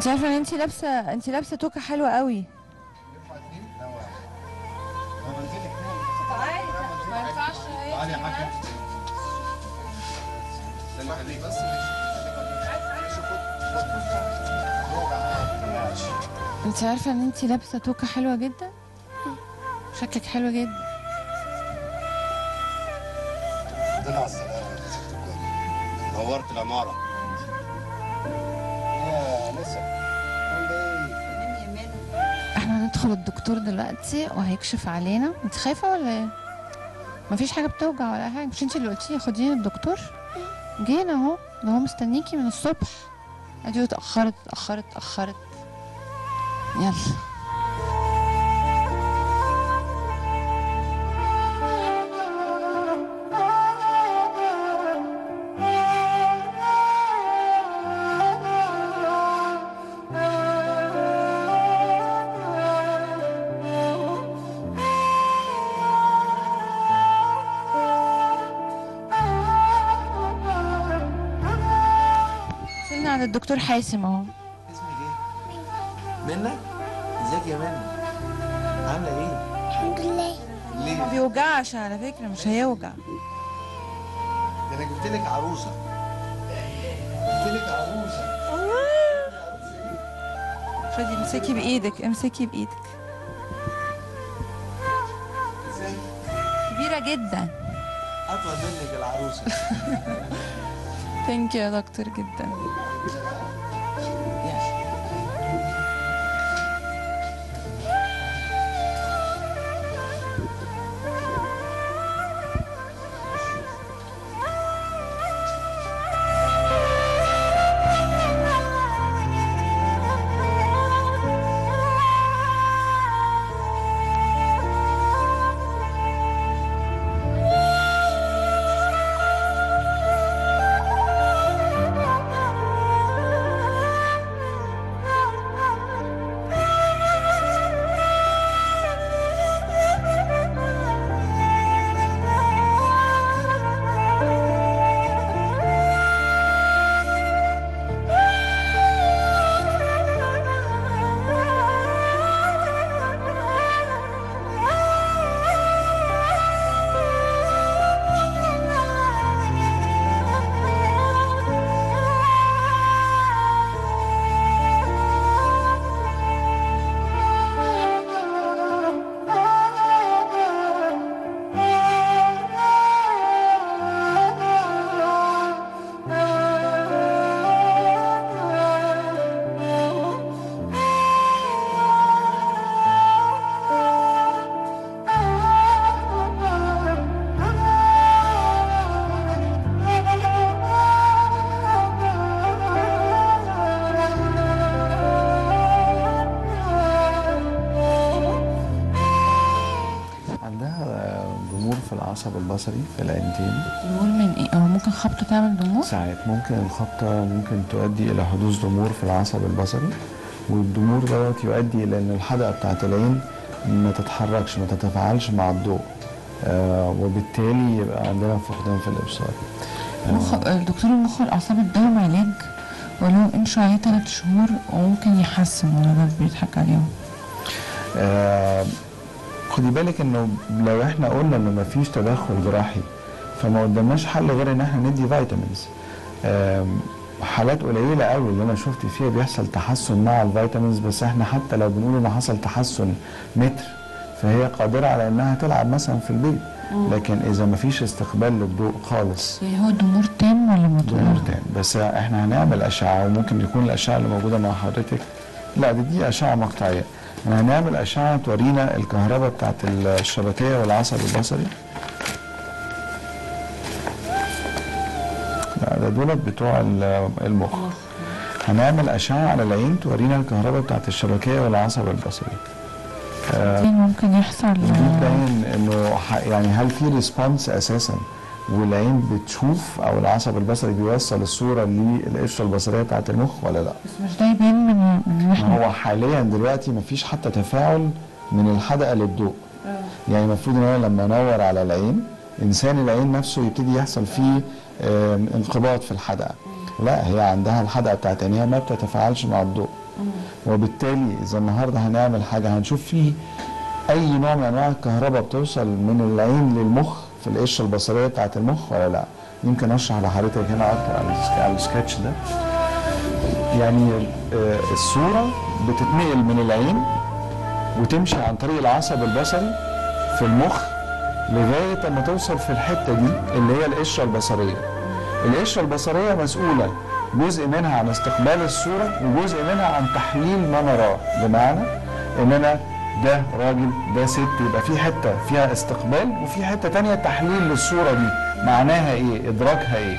انت عارفة ان انت لابسه انت لابسة توكة حلوة قوي. انت عارفة ان انت لابسة توكة حلوة جدا؟ شكلك حلو جدا. الكل. نورت العمارة. هندخل الدكتور دلوقتي وهيكشف علينا. انت خايفة ولا إيه؟ مفيش حاجة بتوجع ولا حاجة. مش انت اللي قلتي خديني الدكتور جينا اهو ده هو مستنيكي من الصبح. ادي اتاخرت اتاخرت اتاخرت يلا. الدكتور حاسم اهو. منى ازيك يا منى عاملة إيه؟ الحمد لله. ليه؟ ما بيوجعش على فكرة مش هيوجع. ده أنا جبت لك عروسة. جبت لك عروسة. خدي امسكي بإيدك امسكي بإيدك. إزاي؟ كبيرة جدا. اطول منك العروسة. (laughs) ثانك يا دكتور جدا. في العينتين ضمور من إيه؟ هو ممكن خبطه تعمل ضمور؟ ساعات ممكن الخبطة ممكن تؤدي إلى حدوث ضمور في العصب البصري والضمور دوت يؤدي إلى إن الحدقة بتاعت العين ما تتحركش ما تتفاعلش مع الضوء آه وبالتالي يبقى عندنا فقدان في الإبصار مخ دكتور المخ والأعصاب اداهم علاج وقال لهم امشوا عليه ثلاث شهور وممكن يحسن ولا ده بيضحك عليهم؟ آه خدي بالك انه لو إحنا قلنا انه مفيش تدخل جراحي فما قدامناش حل غير ان إحنا ندي vitamins حالات قليلة قوي اللي أنا شفت فيها بيحصل تحسن مع ال vitamins بس إحنا حتى لو بنقول ان حصل تحسن متر فهي قادرة على إنها تلعب مثلا في البيت. لكن إذا مفيش استقبال للضوء خالص. يعني هو ضمور تام ولا؟ ضمور تام؟ بس إحنا هنعمل أشعة وممكن يكون الأشعة اللي موجودة مع حضرتك لا دي, دي أشعة مقطعية. إحنا هنعمل أشعة تورينا الكهرباء بتاعت الشبكية والعصب البصري. لا ده دولت بتوع ال- المخ. هنعمل أشعة على العين تورينا الكهرباء بتاعت الشبكية والعصب البصري. آه، ممكن يحصل. دي تبين إنه يعني هل في ريسبونس أساسا؟ والعين بتشوف أو العصب البصري بيوصل الصورة للقشرة البصرية بتاعت المخ ولا لأ؟ بس مش ده يبان من من هو حاليا دلوقتي مفيش حتى تفاعل من الحدقة للضوء. يعني المفروض إن أنا لما أنور على العين إنسان العين نفسه يبتدي يحصل فيه انقباض في الحدقة. لأ هي عندها الحدقة بتاعت عينيها ما بتتفاعلش مع الضوء. وبالتالي إذا النهارده هنعمل حاجة هنشوف فيه أي نوع من أنواع الكهرباء بتوصل من العين للمخ في القشره البصرية بتاعت المخ ولا لا؟ يمكن أشرح لحضرتك هنا أكتر على السك- على السكتش ده. يعني آه، الصورة بتتنقل من العين وتمشي عن طريق العصب البصري في المخ لغاية أما توصل في الحتة دي اللي هي القشرة البصرية. القشرة البصرية مسؤولة جزء منها عن استقبال الصورة وجزء منها عن تحليل ما نراه. بمعنى ان أنا ده راجل ده ست يبقى في حتة فيها استقبال وفي حتة تانية تحليل للصورة دي. معناها إيه؟ إدراكها إيه؟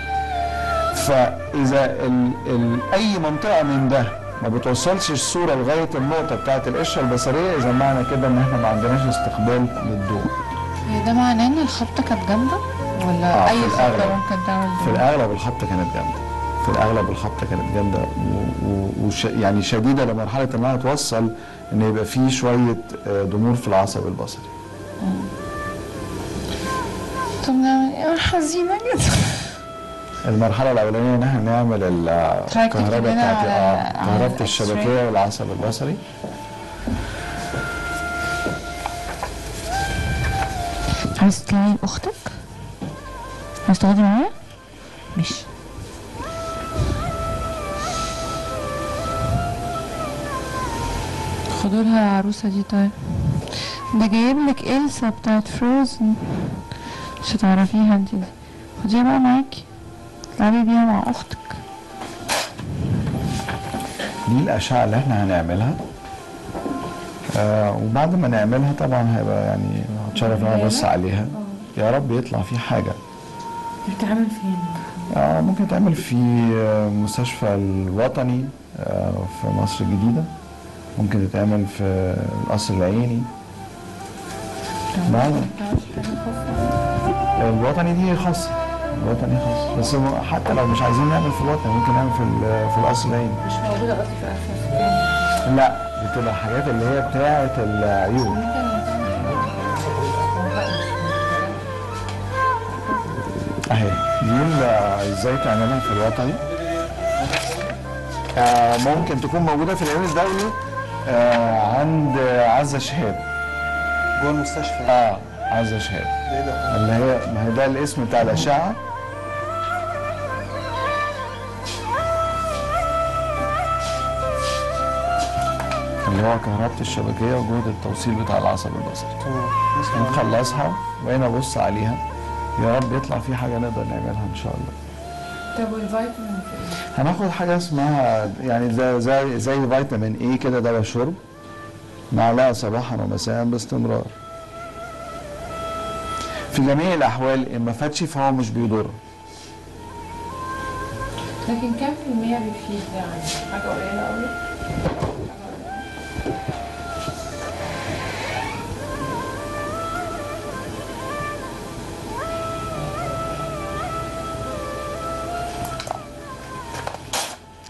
فإذا ال ال أي منطقة من ده ما بتوصلش الصورة لغاية النقطة بتاعت القشرة البصرية إذا معنى كده إن إحنا ما عندناش استقبال للضوء ده معناه إن الخبطة كانت جامدة؟ ولا آه، أي خبطة. ممكن تعمل في؟ الأغلب الخبطة كانت جامدة. في الأغلب الخبطة كانت جامدة وش يعني شديدة لمرحلة إنها توصل إن يبقى في شوية آه، ضمور في العصب البصري. طب نعمل إيه حزينة جدا. المرحلة الأولانية إن إحنا نعمل الكهرباء بتاعت على- آه، كهرباء الشبكية والعصب البصري. عايز تطلعي لاختك؟ عايز تقعدي معايا؟ ماشي. خدوا لها العروسة دي طيب. ده جايب لك إلسا بتاعت فروزن مش هتعرفيها انت دي. خديها بقى معاكي. تلعبي بيها مع أختك. دي الأشعة اللي إحنا هنعملها. آه وبعد ما نعملها طبعا هيبقى يعني هتشرف إن أنا أبص عليها. يا رب يطلع في حاجة. بتتعمل فين؟ آه ممكن تعمل في مستشفى الوطني آه في مصر الجديدة. ممكن تتعمل في القصر العيني. بعد الوطني دي خاصة. الوطني خاص بس حتى لو مش عايزين نعمل في الوطني ممكن نعمل في في القصر العيني. مش موجودة قصدي في لا بتبقى حاجات اللي هي بتاعة العيون. أهي. دي إزاي تعملها في الوطني؟ آه ممكن تكون موجودة في العيون الدولي. عند عزة شهاب. جوه المستشفى. آه عزة شهاب. إيه ده؟ اللي هي ما هي ده الاسم بتاع الأشعة. اللي هو كهربة الشبكية وجهد التوصيل بتاع العصب البصري. نخلصها وهنا أبص عليها. يا رب يطلع في حاجة نقدر نعملها إن شاء الله. طب والفيتامين في هناخد حاجة اسمها يعني زي زي, زي فيتامين اي كده دواء شرب معلقة صباحا ومساء باستمرار. في جميع الأحوال إن ما فاتش فهو مش بيضر. لكن كام في المية بيفيد يعني؟ حاجة قليلة قوي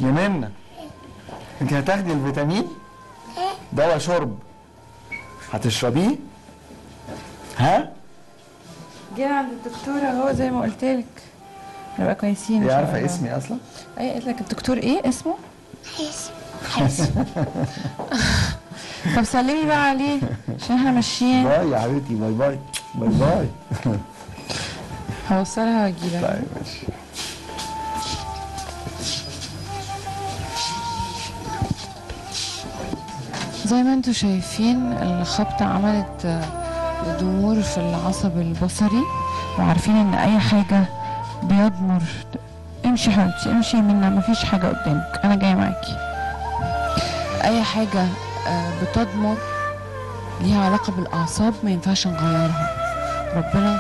يا منى انت هتاخدي الفيتامين؟ دواء شرب. هتشربيه؟ ها؟ جينا عند الدكتورة اهو زي ما قلت لك. نبقى كويسين هي عارفه. اسمي أصلا؟ اي قالت لك الدكتور إيه اسمه؟ حاسم طب سلمي بقى عليه عشان إحنا ماشيين. باي يا حبيبتي باي باي باي باي. هوصلها واجيلك طيب ماشي. زي ما أنتم شايفين الخبطة عملت آه، ضمور في العصب البصري وعارفين إن أي حاجة بيضمر. امشي حبيبتي امشي منا مفيش حاجة قدامك. أنا جاية معاكي. أي حاجة آه، بتضمر ليها علاقة بالأعصاب ما ينفعش نغيرها. ربنا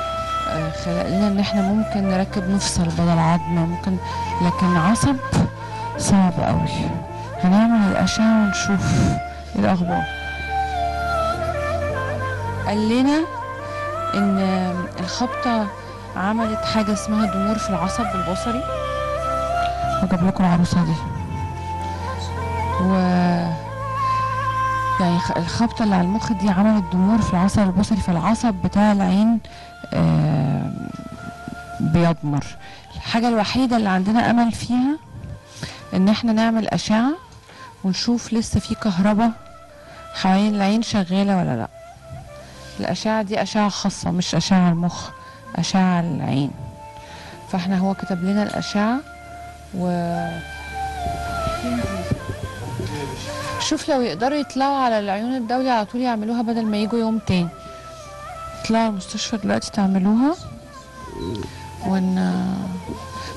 آه، خلق لنا إن إحنا ممكن نركب مفصل بدل عظمة. ممكن لكن عصب صعب قوي هنعمل الأشعة ونشوف. الأخبار. قال لنا إن الخبطة عملت حاجة اسمها ضمور في العصب البصري. وجاب لكم العروسة دي. و يعني الخبطة اللي على المخ دي عملت ضمور في العصب البصري فالعصب بتاع العين آه، بيضمر. الحاجة الوحيدة اللي عندنا أمل فيها إن إحنا نعمل أشعة ونشوف لسه في كهرباء حوالين العين شغالة ولا لأ. الأشعة دي أشعة خاصة مش أشعة المخ أشعة العين. فإحنا هو كتب لنا الأشعة و شوف لو يقدروا يطلعوا على العيون الدولي على طول يعملوها بدل ما يجوا يوم تاني. طلعوا المستشفى دلوقتي تعملوها. ون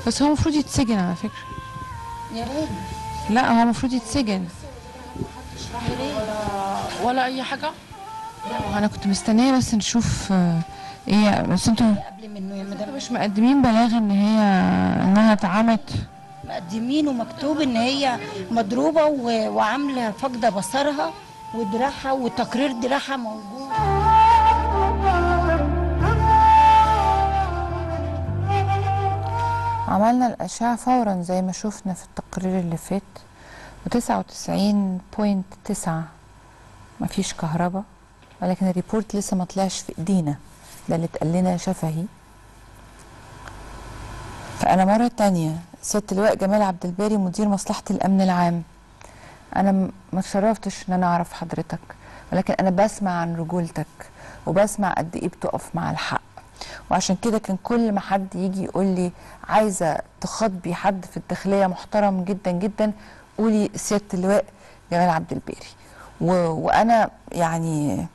بس هو المفروض يتسجن على فكرة. يا ريت. لا هو المفروض يتسجن. ولا أي حاجة؟ أنا كنت مستنية بس نشوف آه، إيه بس أنتوا قبل منه يا مدام مش مقدمين بلاغ إن هي إنها اتعمت مقدمين ومكتوب إن هي مضروبة. وعاملة فقده بصرها ودراعها وتقرير دراعها موجود. عملنا الأشعة فورا زي ما شفنا في التقرير اللي فات وتسعة وتسعين بوينت تسعة. مفيش كهرباء ولكن ال report لسه ما طلعش في إيدينا. ده اللي اتقال لنا شفهي. فأنا مرة تانية سيادة اللواء جمال عبد الباري مدير مصلحة الأمن العام. أنا ما اتشرفتش إن أنا أعرف حضرتك ولكن أنا بسمع عن رجولتك وبسمع قد إيه بتقف مع الحق. وعشان كده كان كل ما حد يجي يقول لي عايزة تخاطبي حد في الداخلية محترم جدا جدا قولي سيادة اللواء جمال عبد الباري. و... وأنا يعني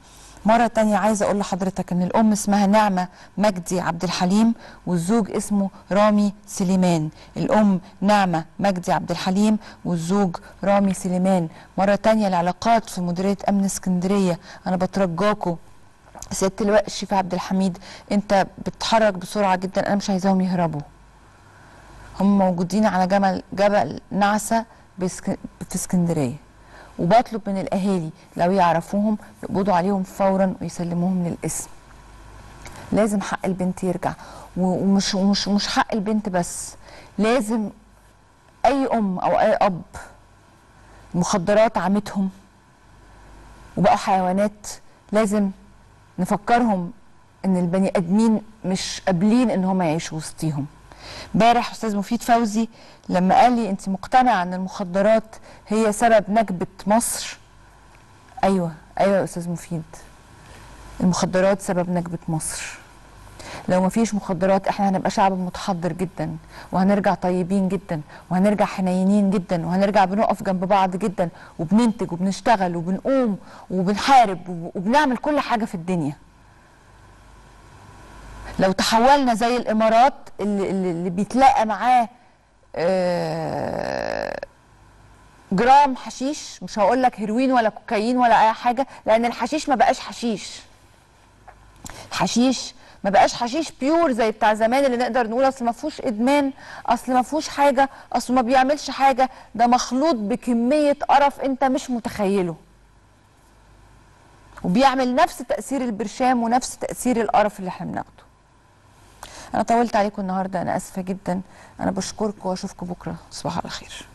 مرة تانية عايزة أقول لحضرتك إن الأم اسمها نعمة مجدي عبد الحليم والزوج اسمه رامي سليمان. الأم نعمة مجدي عبد الحليم والزوج رامي سليمان. مرة تانية العلاقات في مديرية أمن اسكندرية. أنا بترجاكم سياده اللواء الشيف عبد الحميد انت بتتحرك بسرعة جدا أنا مش عايزاهم يهربوا. هم موجودين على جبل جبل نعسة. في اسكندرية. وبطلب من الأهالي لو يعرفوهم يقبضوا عليهم فورا ويسلموهم للاسم لازم حق البنت يرجع. ومش ومش مش حق البنت بس لازم أي أم أو أي أب المخدرات عمتهم وبقوا حيوانات لازم نفكرهم إن البني آدمين مش قابلين إن هم يعيشوا وسطيهم. امبارح أستاذ مفيد فوزي لما قال لي أنت مقتنعة إن المخدرات هي سبب نكبة مصر؟ أيوه أيوه يا أستاذ مفيد. المخدرات سبب نكبة مصر. لو ما فيش مخدرات إحنا هنبقى شعب متحضر جدا وهنرجع طيبين جدا وهنرجع حنينين جدا وهنرجع بنقف جنب بعض جدا وبننتج وبنشتغل وبنقوم وبنحارب وب- وبنعمل كل حاجة في الدنيا. لو تحولنا زي الإمارات اللي, اللي اللي بيتلاقى معاه آه، جرام حشيش مش هقول لك هيروين ولا كوكايين ولا أي حاجة لأن الحشيش ما بقاش حشيش. الحشيش ما بقاش حشيش بيور زي بتاع زمان اللي نقدر نقول أصل ما فيهوش إدمان أصل ما فيهوش حاجة أصل ما بيعملش حاجة. ده مخلوط بكمية قرف أنت مش متخيله. وبيعمل نفس تأثير البرشام ونفس تأثير القرف اللي إحنا بناخده. أنا طولت عليكم النهارده أنا آسفة جدا. أنا بشكركم وأشوفكم بكرة. تصبحوا على خير.